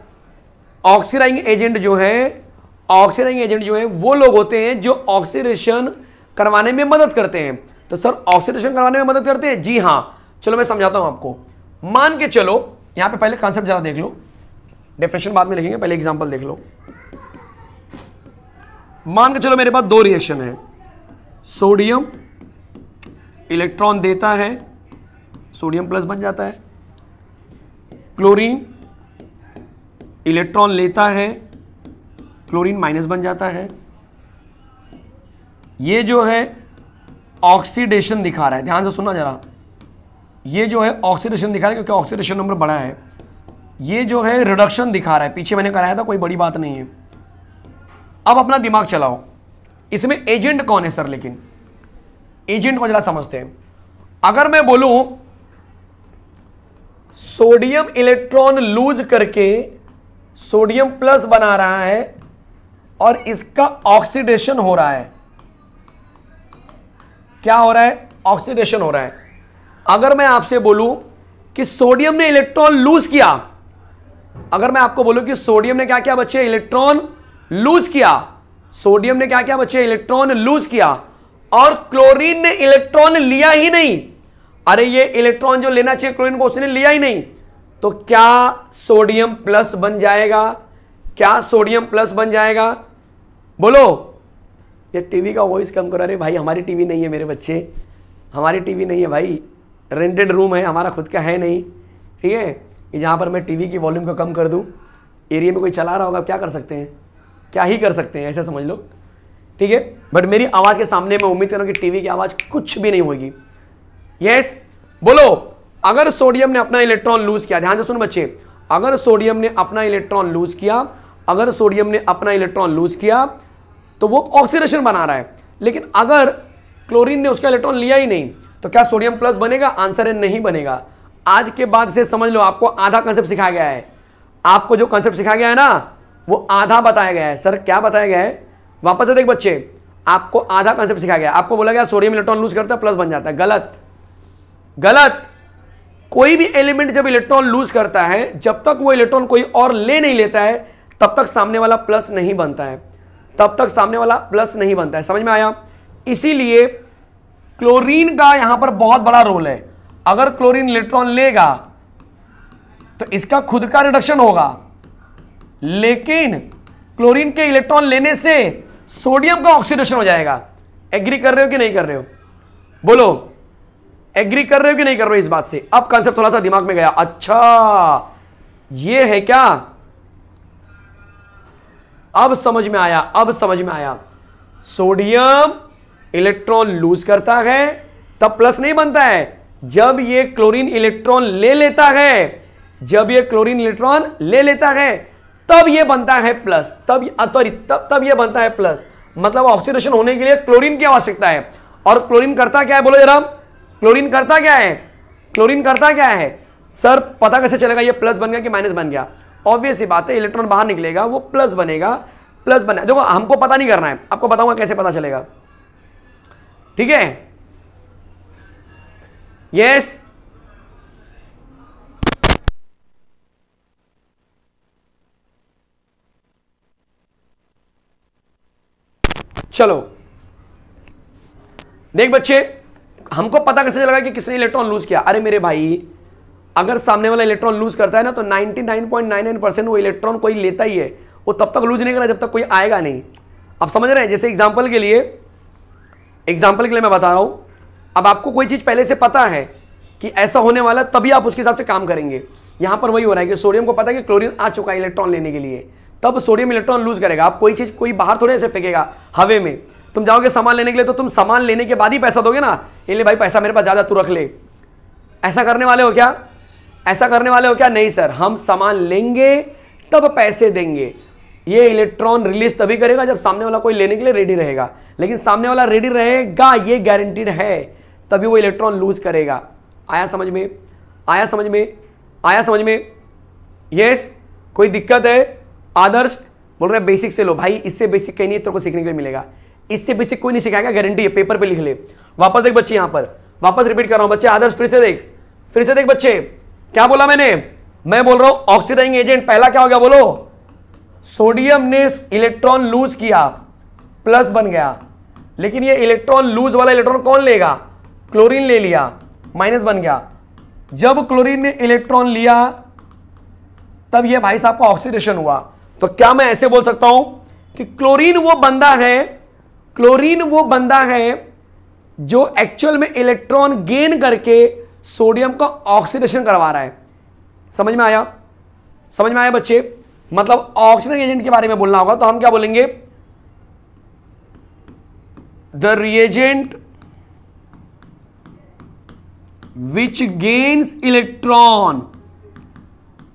ऑक्सीडाइजिंग एजेंट जो है ऑक्सीडाइजिंग एजेंट जो है, वो लोग होते हैं जो ऑक्सीडेशन करवाने में मदद करते हैं। तो सर ऑक्सीडेशन करवाने में मदद करते हैं? जी हाँ। चलो मैं समझाता हूँ आपको। मान के चलो, यहाँ पे पहले कॉन्सेप्ट जरा देख लो। डेफिनेशन बाद में लिखेंगे, पहले एग्जांपल देख लो। मान के चलो मेरे पास दो रिएक्शन है। सोडियम इलेक्ट्रॉन देता है, सोडियम प्लस बन जाता है। क्लोरीन इलेक्ट्रॉन लेता है, क्लोरीन माइनस बन जाता है। ये जो है, ऑक्सीडेशन दिखा रहा है। ध्यान से सुनना जरा। ये जो है, ऑक्सीडेशन दिखा रहा है, क्योंकि ऑक्सीडेशन नंबर बड़ा है। ये जो है रिडक्शन दिखा रहा है। पीछे मैंने कराया था, कोई बड़ी बात नहीं है। अब अपना दिमाग चलाओ। इसमें एजेंट कौन है सर लेकिन? एजेंट को जरा समझते हैं। अगर मैं बोलूँ, सोडियम इलेक्ट्रॉन लूज करके सोडियम प्लस बना रहा है और इसका ऑक्सीडेशन हो रहा है। क्या हो रहा है? ऑक्सीडेशन हो रहा है। अगर मैं आपसे बोलूँ कि सोडियम ने इलेक्ट्रॉन लूज किया, अगर मैं आपको बोलूँ कि सोडियम ने क्या किया बच्चे इलेक्ट्रॉन लूज किया, सोडियम ने क्या क्या बच्चे इलेक्ट्रॉन लूज किया और क्लोरीन ने इलेक्ट्रॉन लिया ही नहीं। अरे ये इलेक्ट्रॉन जो लेना चाहिए क्लोरीन को, उसने लिया ही नहीं। तो क्या सोडियम प्लस बन जाएगा? क्या सोडियम प्लस बन जाएगा? बोलो। ये टीवी का वॉइस कम करो। अरे भाई, हमारी टीवी नहीं है मेरे बच्चे। हमारी टीवी नहीं है भाई। रेंटेड रूम है, हमारा खुद का है नहीं। ठीक है? कि जहाँ पर मैं टीवी की वॉल्यूम को कम कर दूँ। एरिया में कोई चला रहा होगा क्या कर सकते हैं? क्या ही कर सकते हैं? ऐसा समझ लो। ठीक है? बट मेरी आवाज़ के सामने मैं उम्मीद कर रहा करूँ कि टीवी की आवाज़ कुछ भी नहीं होगी। यस बोलो, अगर सोडियम ने अपना इलेक्ट्रॉन लूज किया, ध्यान से सुन बच्चे, अगर सोडियम ने अपना इलेक्ट्रॉन लूज किया, अगर सोडियम ने अपना इलेक्ट्रॉन लूज किया तो वो ऑक्सीडेशन बना रहा है। लेकिन अगर क्लोरीन ने उसका इलेक्ट्रॉन लिया ही नहीं तो क्या सोडियम प्लस बनेगा? आंसर है, नहीं बनेगा। आज के बाद से समझ लो, आपको आधा कंसेप्ट सिखाया गया है। आपको जो कंसेप्ट सिखाया गया है ना, वो आधा बताया गया है। सर क्या बताया गया है? वापस देख बच्चे, आपको आधा कंसेप्ट सिखाया गया। आपको बोला गया सोडियम इलेक्ट्रॉन लूज करता है प्लस बन जाता है। गलत। गलत। कोई भी एलिमेंट जब इलेक्ट्रॉन लूज करता है, जब तक वो इलेक्ट्रॉन कोई और ले नहीं लेता है, तब तक सामने वाला प्लस नहीं बनता है। तब तक सामने वाला प्लस नहीं बनता है। समझ में आया? इसीलिए क्लोरीन का यहाँ पर बहुत बड़ा रोल है। अगर क्लोरीन इलेक्ट्रॉन लेगा तो इसका खुद का रिडक्शन होगा। लेकिन क्लोरीन के इलेक्ट्रॉन लेने से सोडियम का ऑक्सीडेशन हो जाएगा। एग्री कर रहे हो कि नहीं कर रहे हो? बोलो एग्री कर रहे हो कि नहीं कर रहे हो इस बात से? अब कॉन्सेप्ट थोड़ा सा दिमाग में गया। अच्छा ये है क्या? अब समझ में आया, अब समझ में आया। सोडियम इलेक्ट्रॉन लूज करता है, तब प्लस नहीं बनता है। जब ये क्लोरीन इलेक्ट्रॉन ले लेता है, जब ये क्लोरीन इलेक्ट्रॉन ले लेता है तब ये बनता है प्लस। तब सॉरी तब तब ये बनता है प्लस। मतलब ऑक्सीडेशन होने के लिए क्लोरीन की आवश्यकता है। और क्लोरीन करता क्या है? बोलो जरा। क्लोरीन करता क्या है? क्लोरीन करता क्या है? सर पता कैसे चलेगा? ये प्लस बन गया कि माइनस बन गया? ऑब्वियस ही बात है इलेक्ट्रॉन बाहर निकलेगा, वो प्लस बनेगा प्लस बने देखो, हमको पता नहीं करना है। आपको बताऊँगा कैसे पता चलेगा। ठीक है? यस चलो। देख बच्चे, हमको पता कैसे चलेगा कि किसने इलेक्ट्रॉन लूज किया? अरे मेरे भाई, अगर सामने वाला इलेक्ट्रॉन लूज करता है ना तो 99.99 परसेंट वो इलेक्ट्रॉन कोई लेता ही है। वो तब तक लूज नहीं करा जब तक कोई आएगा नहीं। अब समझ रहे हैं? जैसे एग्ज़ाम्पल के लिए एग्ज़ाम्पल के लिए मैं बता रहा हूँ। अब आपको कोई चीज़ पहले से पता है कि ऐसा होने वाला, तभी आप उसके हिसाब से काम करेंगे। यहाँ पर वही हो रहा है कि सोडियम को पता है कि क्लोरीन आ चुका है इलेक्ट्रॉन लेने के लिए। तब सोडियम इलेक्ट्रॉन लूज करेगा। आप कोई चीज़, कोई बाहर थोड़े ऐसे फेंकेगा, हवे में। तुम जाओगे सामान लेने के लिए तो तुम सामान लेने के बाद ही पैसा दोगे ना। ये ले भाई, पैसा मेरे पास ज़्यादा तू रख ले। ऐसा करने वाले हो क्या? ऐसा करने वाले हो क्या? नहीं, सर। हम सामान लेंगे, तब पैसे देंगे। ये इलेक्ट्रॉन रिलीज़ तभी करेगा जब सामने वाला कोई लेने के लिए रेडी रहेगा। लेकिन सामने वाला रेडी रहेगा, ये गारंटीड है। तभी वो इलेक्ट्रॉन लूज करेगा। आया समझ में? आया समझ में? आया समझ में? यस कोई दिक्कत है? आदर्श बोल रहे बेसिक से लो, भाई, इससे बेसिक कहीं नहीं तेरे को सीखने के लिए मिलेगा। इससे बेसिक कोई नहीं सिखाएगा गारंटी है पेपर पे लिख ले। वापस देख बच्चे यहाँ पर। वापस रिपीट कर रहा हूँ बच्चे, आदर्श, फिर से देख, फिर से देख बच्चे। क्या बोला मैंने? मैं बोल रहा हूँ ऑक्सीडाइंग एजेंट पहला क्या हो गया बोलो? सोडियम ने इलेक्ट्रॉन लूज किया प्लस बन गया। लेकिन ये इलेक्ट्रॉन लूज वाला इलेक्ट्रॉन कौन लेगा? क्लोरीन ले लिया माइनस बन गया। जब क्लोरीन ने इलेक्ट्रॉन लिया, तब ये भाई साहब का ऑक्सीडेशन हुआ। तो क्या मैं ऐसे बोल सकता हूँ कि क्लोरीन वो बंदा है क्लोरीन वो बंदा है जो एक्चुअल में इलेक्ट्रॉन गेन करके सोडियम का ऑक्सीडेशन करवा रहा है। समझ में आया? समझ में आया बच्चे? मतलब ऑक्सीजन एजेंट के बारे में बोलना होगा तो हम क्या बोलेंगे? The reagent which gains electron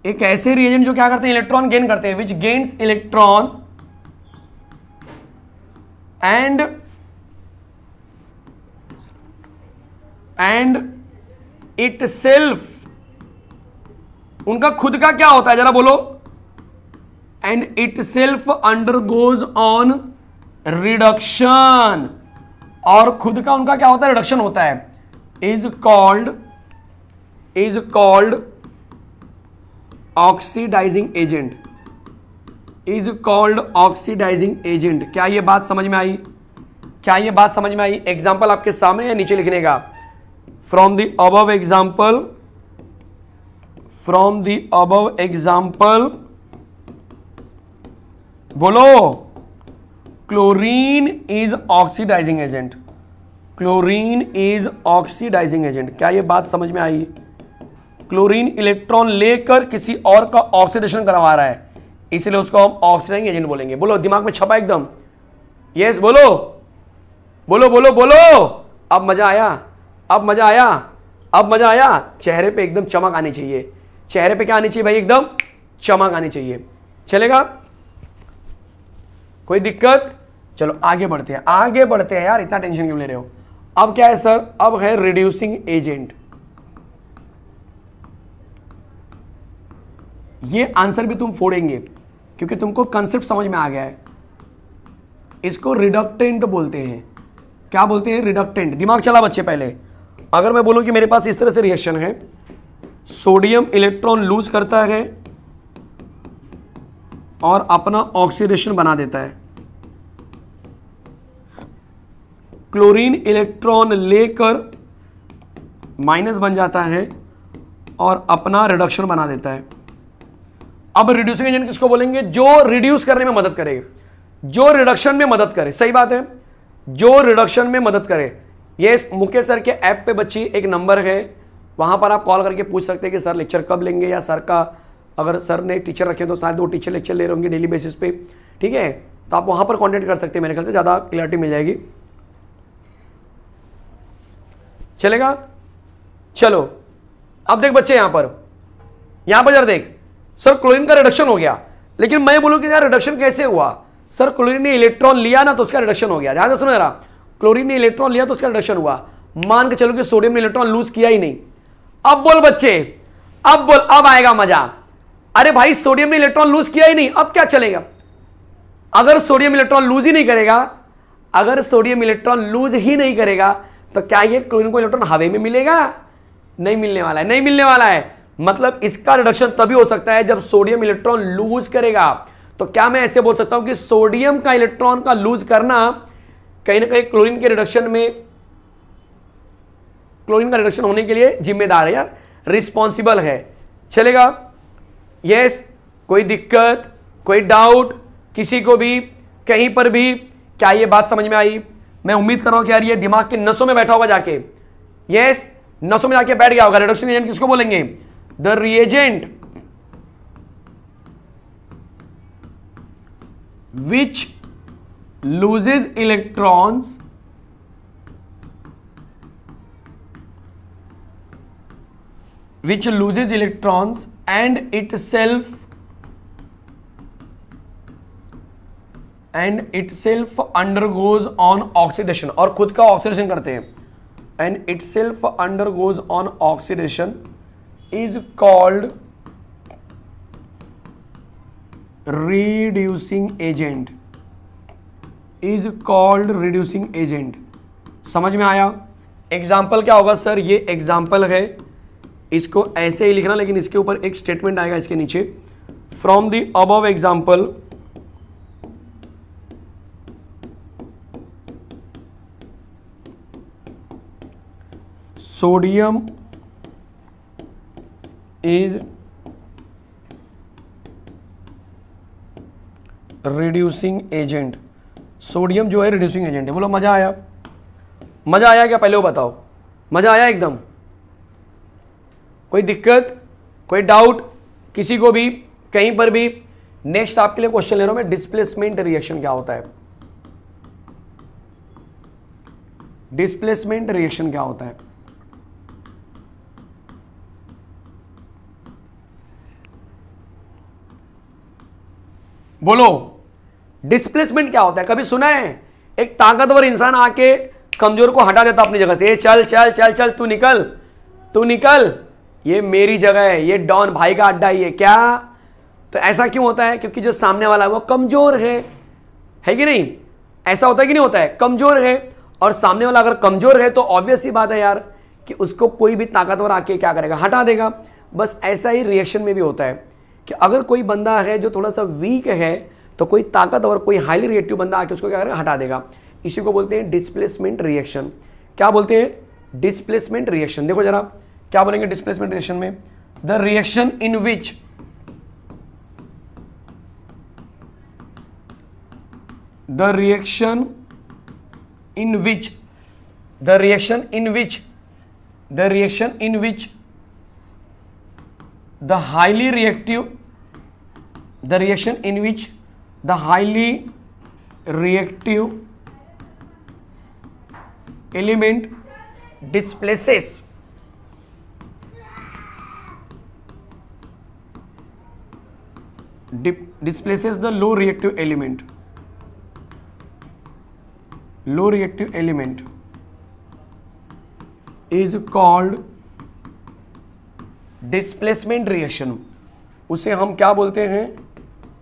एक ऐसे रिएजेंट जो क्या करते हैं? इलेक्ट्रॉन गेन करते हैं which gains electron and and itself उनका खुद का क्या होता है? जरा बोलो। And itself undergoes on reduction और खुद का उनका क्या होता है? रिडक्शन होता है। Is called is called oxidising agent is called oxidising agent क्या यह बात समझ में आई? क्या यह बात समझ में आई? एग्ज़ाम्पल आपके सामने है नीचे लिखने का? From the above example from the above example बोलो। Chlorine is oxidising agent chlorine is oxidising agent क्या ये बात समझ में आई? क्लोरीन इलेक्ट्रॉन लेकर किसी और का ऑक्सीडेशन करवा रहा है। इसलिए उसको हम ऑक्सीडाइजिंग एजेंट बोलेंगे। बोलो, दिमाग में छपा एकदम। यस बोलो। बोलो बोलो बोलो। अब मज़ा आया। अब मज़ा आया। अब मज़ा आया। चेहरे पे एकदम चमक आनी चाहिए। चेहरे पे क्या आनी चाहिए भाई? एकदम चमक आनी चाहिए। चलेगा? कोई दिक्कत? चलो, आगे बढ़ते हैं। आगे बढ़ते हैं यार, इतना टेंशन क्यों ले रहे हो? अब क्या है सर अब है रिड्यूसिंग एजेंट ये आंसर भी तुम फोड़ेंगे, क्योंकि तुमको कंसेप्ट समझ में आ गया है। इसको रिडक्टेंट बोलते हैं। क्या बोलते हैं? रिडक्टेंट दिमाग चला बच्चे पहले। अगर मैं बोलूँ कि मेरे पास इस तरह से रिएक्शन है सोडियम इलेक्ट्रॉन लूज करता है और अपना ऑक्सीडेशन बना देता है। क्लोरीन इलेक्ट्रॉन लेकर माइनस बन जाता है और अपना रिडक्शन बना देता है। अब रिड्यूसिंग एजेंट किसको बोलेंगे? जो रिड्यूस करने में मदद करे। जो रिडक्शन में मदद करे। सही बात है? जो रिडक्शन में मदद करे। ये मुकेश सर के ऐप पे बच्ची एक नंबर है। वहाँ पर आप कॉल करके पूछ सकते हैं कि, सर लेक्चर कब लेंगे? या सर का अगर सर ने टीचर रखे तो शायद वो टीचर लेक्चर ले रहे होंगे डेली बेसिस पे। ठीक है? तो आप वहाँ पर कॉन्टेक्ट कर सकते हैं। मेरे ख्याल से ज़्यादा क्लियरिटी मिल जाएगी। चलेगा? चलो। अब देख बच्चे यहाँ पर। यहाँ पर जरा देख। सर क्लोरीन का रिडक्शन हो गया। लेकिन मैं बोलूँ कि यार रिडक्शन कैसे हुआ? सर क्लोरीन ने इलेक्ट्रॉन लिया ना तो उसका रिडक्शन हो गया। ध्यान से सुनो जरा। क्लोरीन ने इलेक्ट्रॉन लिया तो उसका रिडक्शन हुआ। मान के चलो कि सोडियम ने इलेक्ट्रॉन लूज किया ही नहीं। अब बोल बच्चे, अब बोल, अब आएगा मज़ा। अरे भाई सोडियम ने इलेक्ट्रॉन लूज किया ही नहीं। अब क्या चलेगा? अगर सोडियम इलेक्ट्रॉन लूज ही नहीं करेगा, अगर सोडियम इलेक्ट्रॉन लूज ही नहीं करेगा तो क्या ये क्लोरीन को इलेक्ट्रॉन हवे में मिलेगा? नहीं मिलने वाला है, नहीं मिलने वाला है। मतलब इसका रिडक्शन तभी हो सकता है जब सोडियम इलेक्ट्रॉन लूज करेगा। तो क्या मैं ऐसे बोल सकता हूँ कि सोडियम का इलेक्ट्रॉन का लूज करना कहीं ना कहीं क्लोरीन के रिडक्शन में क्लोरीन का रिडक्शन होने के लिए जिम्मेदार है यार रिस्पॉन्सिबल है। चलेगा? यस कोई दिक्कत, कोई डाउट किसी को भी, कहीं पर भी, क्या ये बात समझ में आई? मैं उम्मीद कर रहा हूँ कि यार ये दिमाग के नसों में बैठा होगा जाके। यस नसों में जाके बैठ गया होगा। रिडक्शन एजेंट किसको बोलेंगे? The reagent which loses electrons which loses electrons and itself and itself undergoes on oxidation और खुद का ऑक्सीडेशन करते हैं। And itself undergoes on oxidation is called reducing agent is called reducing agent समझ में आया? एग्ज़ाम्पल क्या होगा सर ये एग्ज़ाम्पल है। इसको ऐसे ही लिखना, लेकिन इसके ऊपर एक स्टेटमेंट आएगा इसके नीचे। From the above example sodium is reducing agent sodium जो है रिड्यूसिंग एजेंट है। बोलो, मज़ा आया। मज़ा आया क्या? पहले वो बताओ। मज़ा आया एकदम। कोई दिक्कत? कोई डाउट किसी को भी? कहीं पर भी? नेक्स्ट आपके लिए क्वेश्चन ले रहा हूँ मैं डिस्प्लेसमेंट रिएक्शन क्या होता है? डिस्प्लेसमेंट रिएक्शन क्या होता है? बोलो डिस्प्लेसमेंट क्या होता है? कभी सुना है? एक ताकतवर इंसान आके कमज़ोर को हटा देता अपनी जगह से ये चल चल चल चल, तू निकल तू निकल, ये मेरी जगह है, ये डॉन भाई का अड्डा ही है, क्या? तो ऐसा क्यों होता है? क्योंकि जो सामने वाला है, वो कमज़ोर है। है कि नहीं? ऐसा होता है कि नहीं होता है? कमज़ोर है। और सामने वाला अगर कमज़ोर है तो ऑब्वियस सी बात है यार, कि उसको कोई भी ताकतवर आके क्या करेगा? हटा देगा। बस ऐसा ही रिएक्शन में भी होता है। कि अगर कोई बंदा है जो थोड़ा सा वीक है तो कोई ताकतवर कोई हाईली रिएक्टिव बंदा आके उसको क्या करेगा? हटा देगा। इसी को बोलते हैं डिस्प्लेसमेंट रिएक्शन क्या बोलते हैं? डिस्प्लेसमेंट रिएक्शन देखो जरा, क्या बोलेंगे डिस्प्लेसमेंट रिएक्शन में? The reaction in which the reaction in which the reaction in which the reaction in which? The highly reactive the reaction in which the highly reactive element displaces displaces the low reactive element low reactive element is called displacement reaction उसे हम क्या बोलते हैं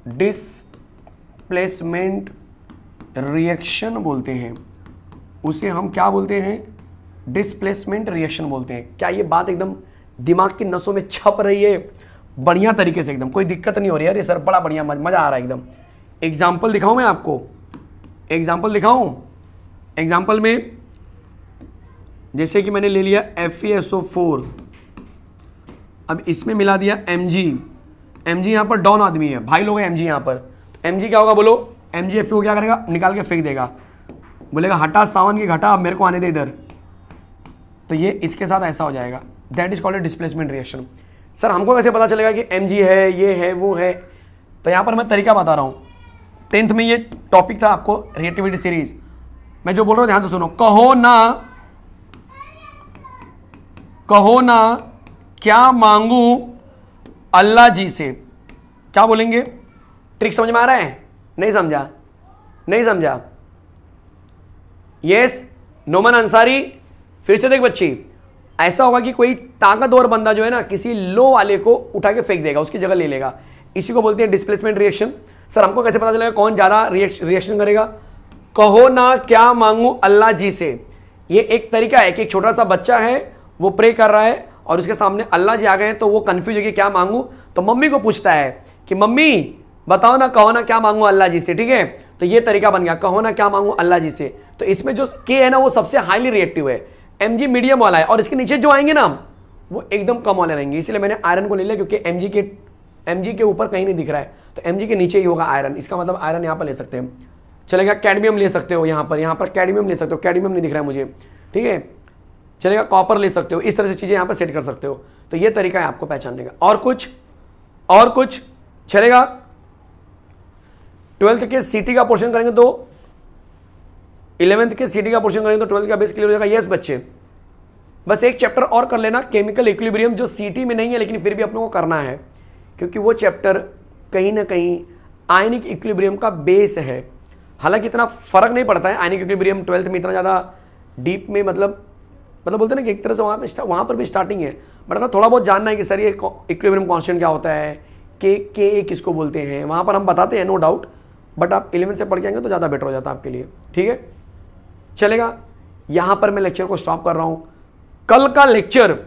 displacement reaction बोलते हैं। उसे हम क्या बोलते हैं? डिसप्लेसमेंट रिएक्शन बोलते हैं। क्या ये बात एकदम दिमाग की नसों में छप रही है? बढ़िया तरीके से एकदम। कोई दिक्कत नहीं हो रही है अरे सर बड़ा बढ़िया, मज़ा आ रहा है एकदम। एग्ज़ाम्पल दिखाऊँ मैं आपको? एग्ज़ाम्पल दिखाऊँ? एग्ज़ाम्पल में जैसे कि मैंने ले लिया एफ़ अब इसमें मिला दिया एम एम जी यहाँ पर डॉन आदमी है। भाई लोग हैं एम जी यहाँ पर। तो एम जी क्या होगा बोलो? एम जी एफ़ को क्या करेगा? निकाल के फेंक देगा। बोलेगा, हटा सावन की घटा, अब मेरे को आने दे इधर। तो ये इसके साथ ऐसा हो जाएगा। That is called displacement reaction sir, हमको कैसे पता चलेगा कि एम जी है, ये है, वो है? तो यहाँ पर मैं तरीका बता रहा हूँ। टेंथ में ये टॉपिक था आपको रिएक्टिविटी सीरीज़ मैं जो बोल रहा हूँ, ध्यान से सुनो। कहो ना कहो ना, क्या मांगू अल्लाह जी से। क्या बोलेंगे? ट्रिक समझ में आ रहा है? नहीं समझा। नहीं समझा। यस नोमन अंसारी फिर से देख बच्ची। ऐसा होगा कि कोई ताकतवर बंदा जो है ना, किसी लो वाले को उठा के फेंक देगा, उसकी जगह ले लेगा। इसी को बोलते हैं डिस्प्लेसमेंट रिएक्शन सर, हमको कैसे पता चलेगा कौन ज़्यादा रिएक्शन करेगा? कहो ना क्या मांगू अल्लाह जी से। ये एक तरीका है कि एक छोटा सा बच्चा है, वो प्रे कर रहा है और उसके सामने अल्लाह जी आ गए तो वो कन्फ्यूज़ है कि क्या मांगू? तो मम्मी को पूछता है कि, मम्मी, बताओ ना, कहो ना, क्या मांगू अल्लाह जी से, ठीक है? तो ये तरीका बन गया, कहो ना, क्या मांगू अल्लाह जी से? तो इसमें जो के है ना, वो सबसे हाईली रिएक्टिव है। एमजी मीडियम वाला है, और इसके नीचे जो आएँगे ना, वो एकदम कम वाले रहेंगे। इसलिए मैंने आयरन को ले लिया, क्योंकि एमजी के एमजी के ऊपर कहीं नहीं दिख रहा है। तो एमजी के नीचे ही होगा आयरन इसका मतलब आयरन यहाँ पर ले सकते हैं। चलेगा कैडमियम ले सकते हो यहाँ पर यहाँ पर कैडमियम ले सकते हो। कैडमियम नहीं दिख रहा है मुझे, ठीक है? चलेगा कॉपर ले सकते हो, इस तरह से चीज़ें यहाँ पर सेट कर सकते हो। तो ये तरीका है आपको पहचानने का। और कुछ और कुछ, चलेगा? ट्वेल्थ के सीटी का पोर्शन करेंगे तो इलेवेंथ के सीटी का पोर्शन करेंगे तो ट्वेल्थ का बेस क्लियर हो जाएगा। यस बच्चे। बस एक चैप्टर और कर लेना केमिकल इक्विलिब्रियम जो सीटी में नहीं है, लेकिन फिर भी अपने को करना है, क्योंकि वो चैप्टर कहीं ना कहीं आयनिक इक्विलिब्रियम का बेस है। हालाँकि इतना फ़र्क नहीं पड़ता है आयनिक इक्विलिब्रियम ट्वेल्थ में इतना ज़्यादा डीप में मतलब मतलब बोलते हैं ना कि एक तरह से वहाँ पे वहाँ पर भी स्टार्टिंग है। बट अगर थोड़ा बहुत जानना है कि सर ये इक्विलिब्रियम कॉन्स्टेंट क्या होता है? के के ए किसको बोलते हैं? वहाँ पर हम बताते हैं नो डाउट बट आप इलेवन से पढ़ के आएँगे तो ज़्यादा बेटर हो जाता है आपके लिए। ठीक है? चलेगा। यहाँ पर मैं लेक्चर को स्टॉप कर रहा हूँ। कल का लेक्चर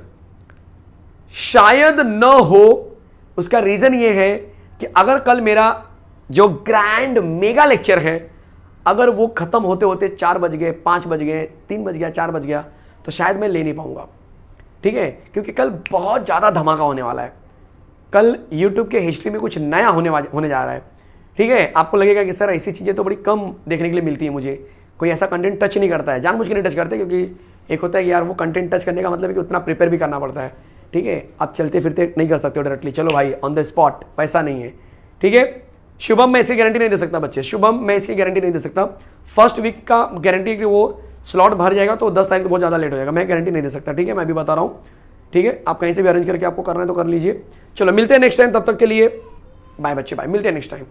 शायद न हो, उसका रीज़न ये है कि अगर कल मेरा जो ग्रैंड मेगा लेक्चर है, अगर वो ख़त्म होते होते चार बज गए, पाँच बज गए, तीन बज गया, चार बज गया तो शायद मैं ले नहीं पाऊँगा। ठीक है? क्योंकि कल बहुत ज़्यादा धमाका होने वाला है। कल यूट्यूब के हिस्ट्री में कुछ नया होने होने जा रहा है। ठीक है? आपको लगेगा कि, सर, ऐसी चीज़ें तो बड़ी कम देखने के लिए मिलती है मुझे। कोई ऐसा कंटेंट टच नहीं करता है। जानबूझ के नहीं टच करते, क्योंकि एक होता है कि यार वो कंटेंट टच करने का मतलब है कि उतना प्रिपेयर भी करना पड़ता है। ठीक है? आप चलते फिरते नहीं कर सकते हो डायरेक्टली चलो भाई ऑन द स्पॉट पैसा नहीं है। ठीक है? शुभम, मैं इसकी गारंटी नहीं दे सकता, बच्चे। शुभम, मैं इसकी गारंटी नहीं दे सकता। फ़र्स्ट वीक का गारंटी कि वो स्लॉट भर जाएगा तो दस तारीख तो बहुत ज़्यादा लेट हो जाएगा। मैं गारंटी नहीं दे सकता, ठीक है? मैं भी बता रहा हूँ। ठीक है? आप कहीं से भी अरेंज करके आपको करना है तो कर लीजिए। चलो, मिलते हैं नेक्स्ट टाइम तब तक के लिए। बाय बच्चे बाय मिलते हैं नेक्स्ट टाइम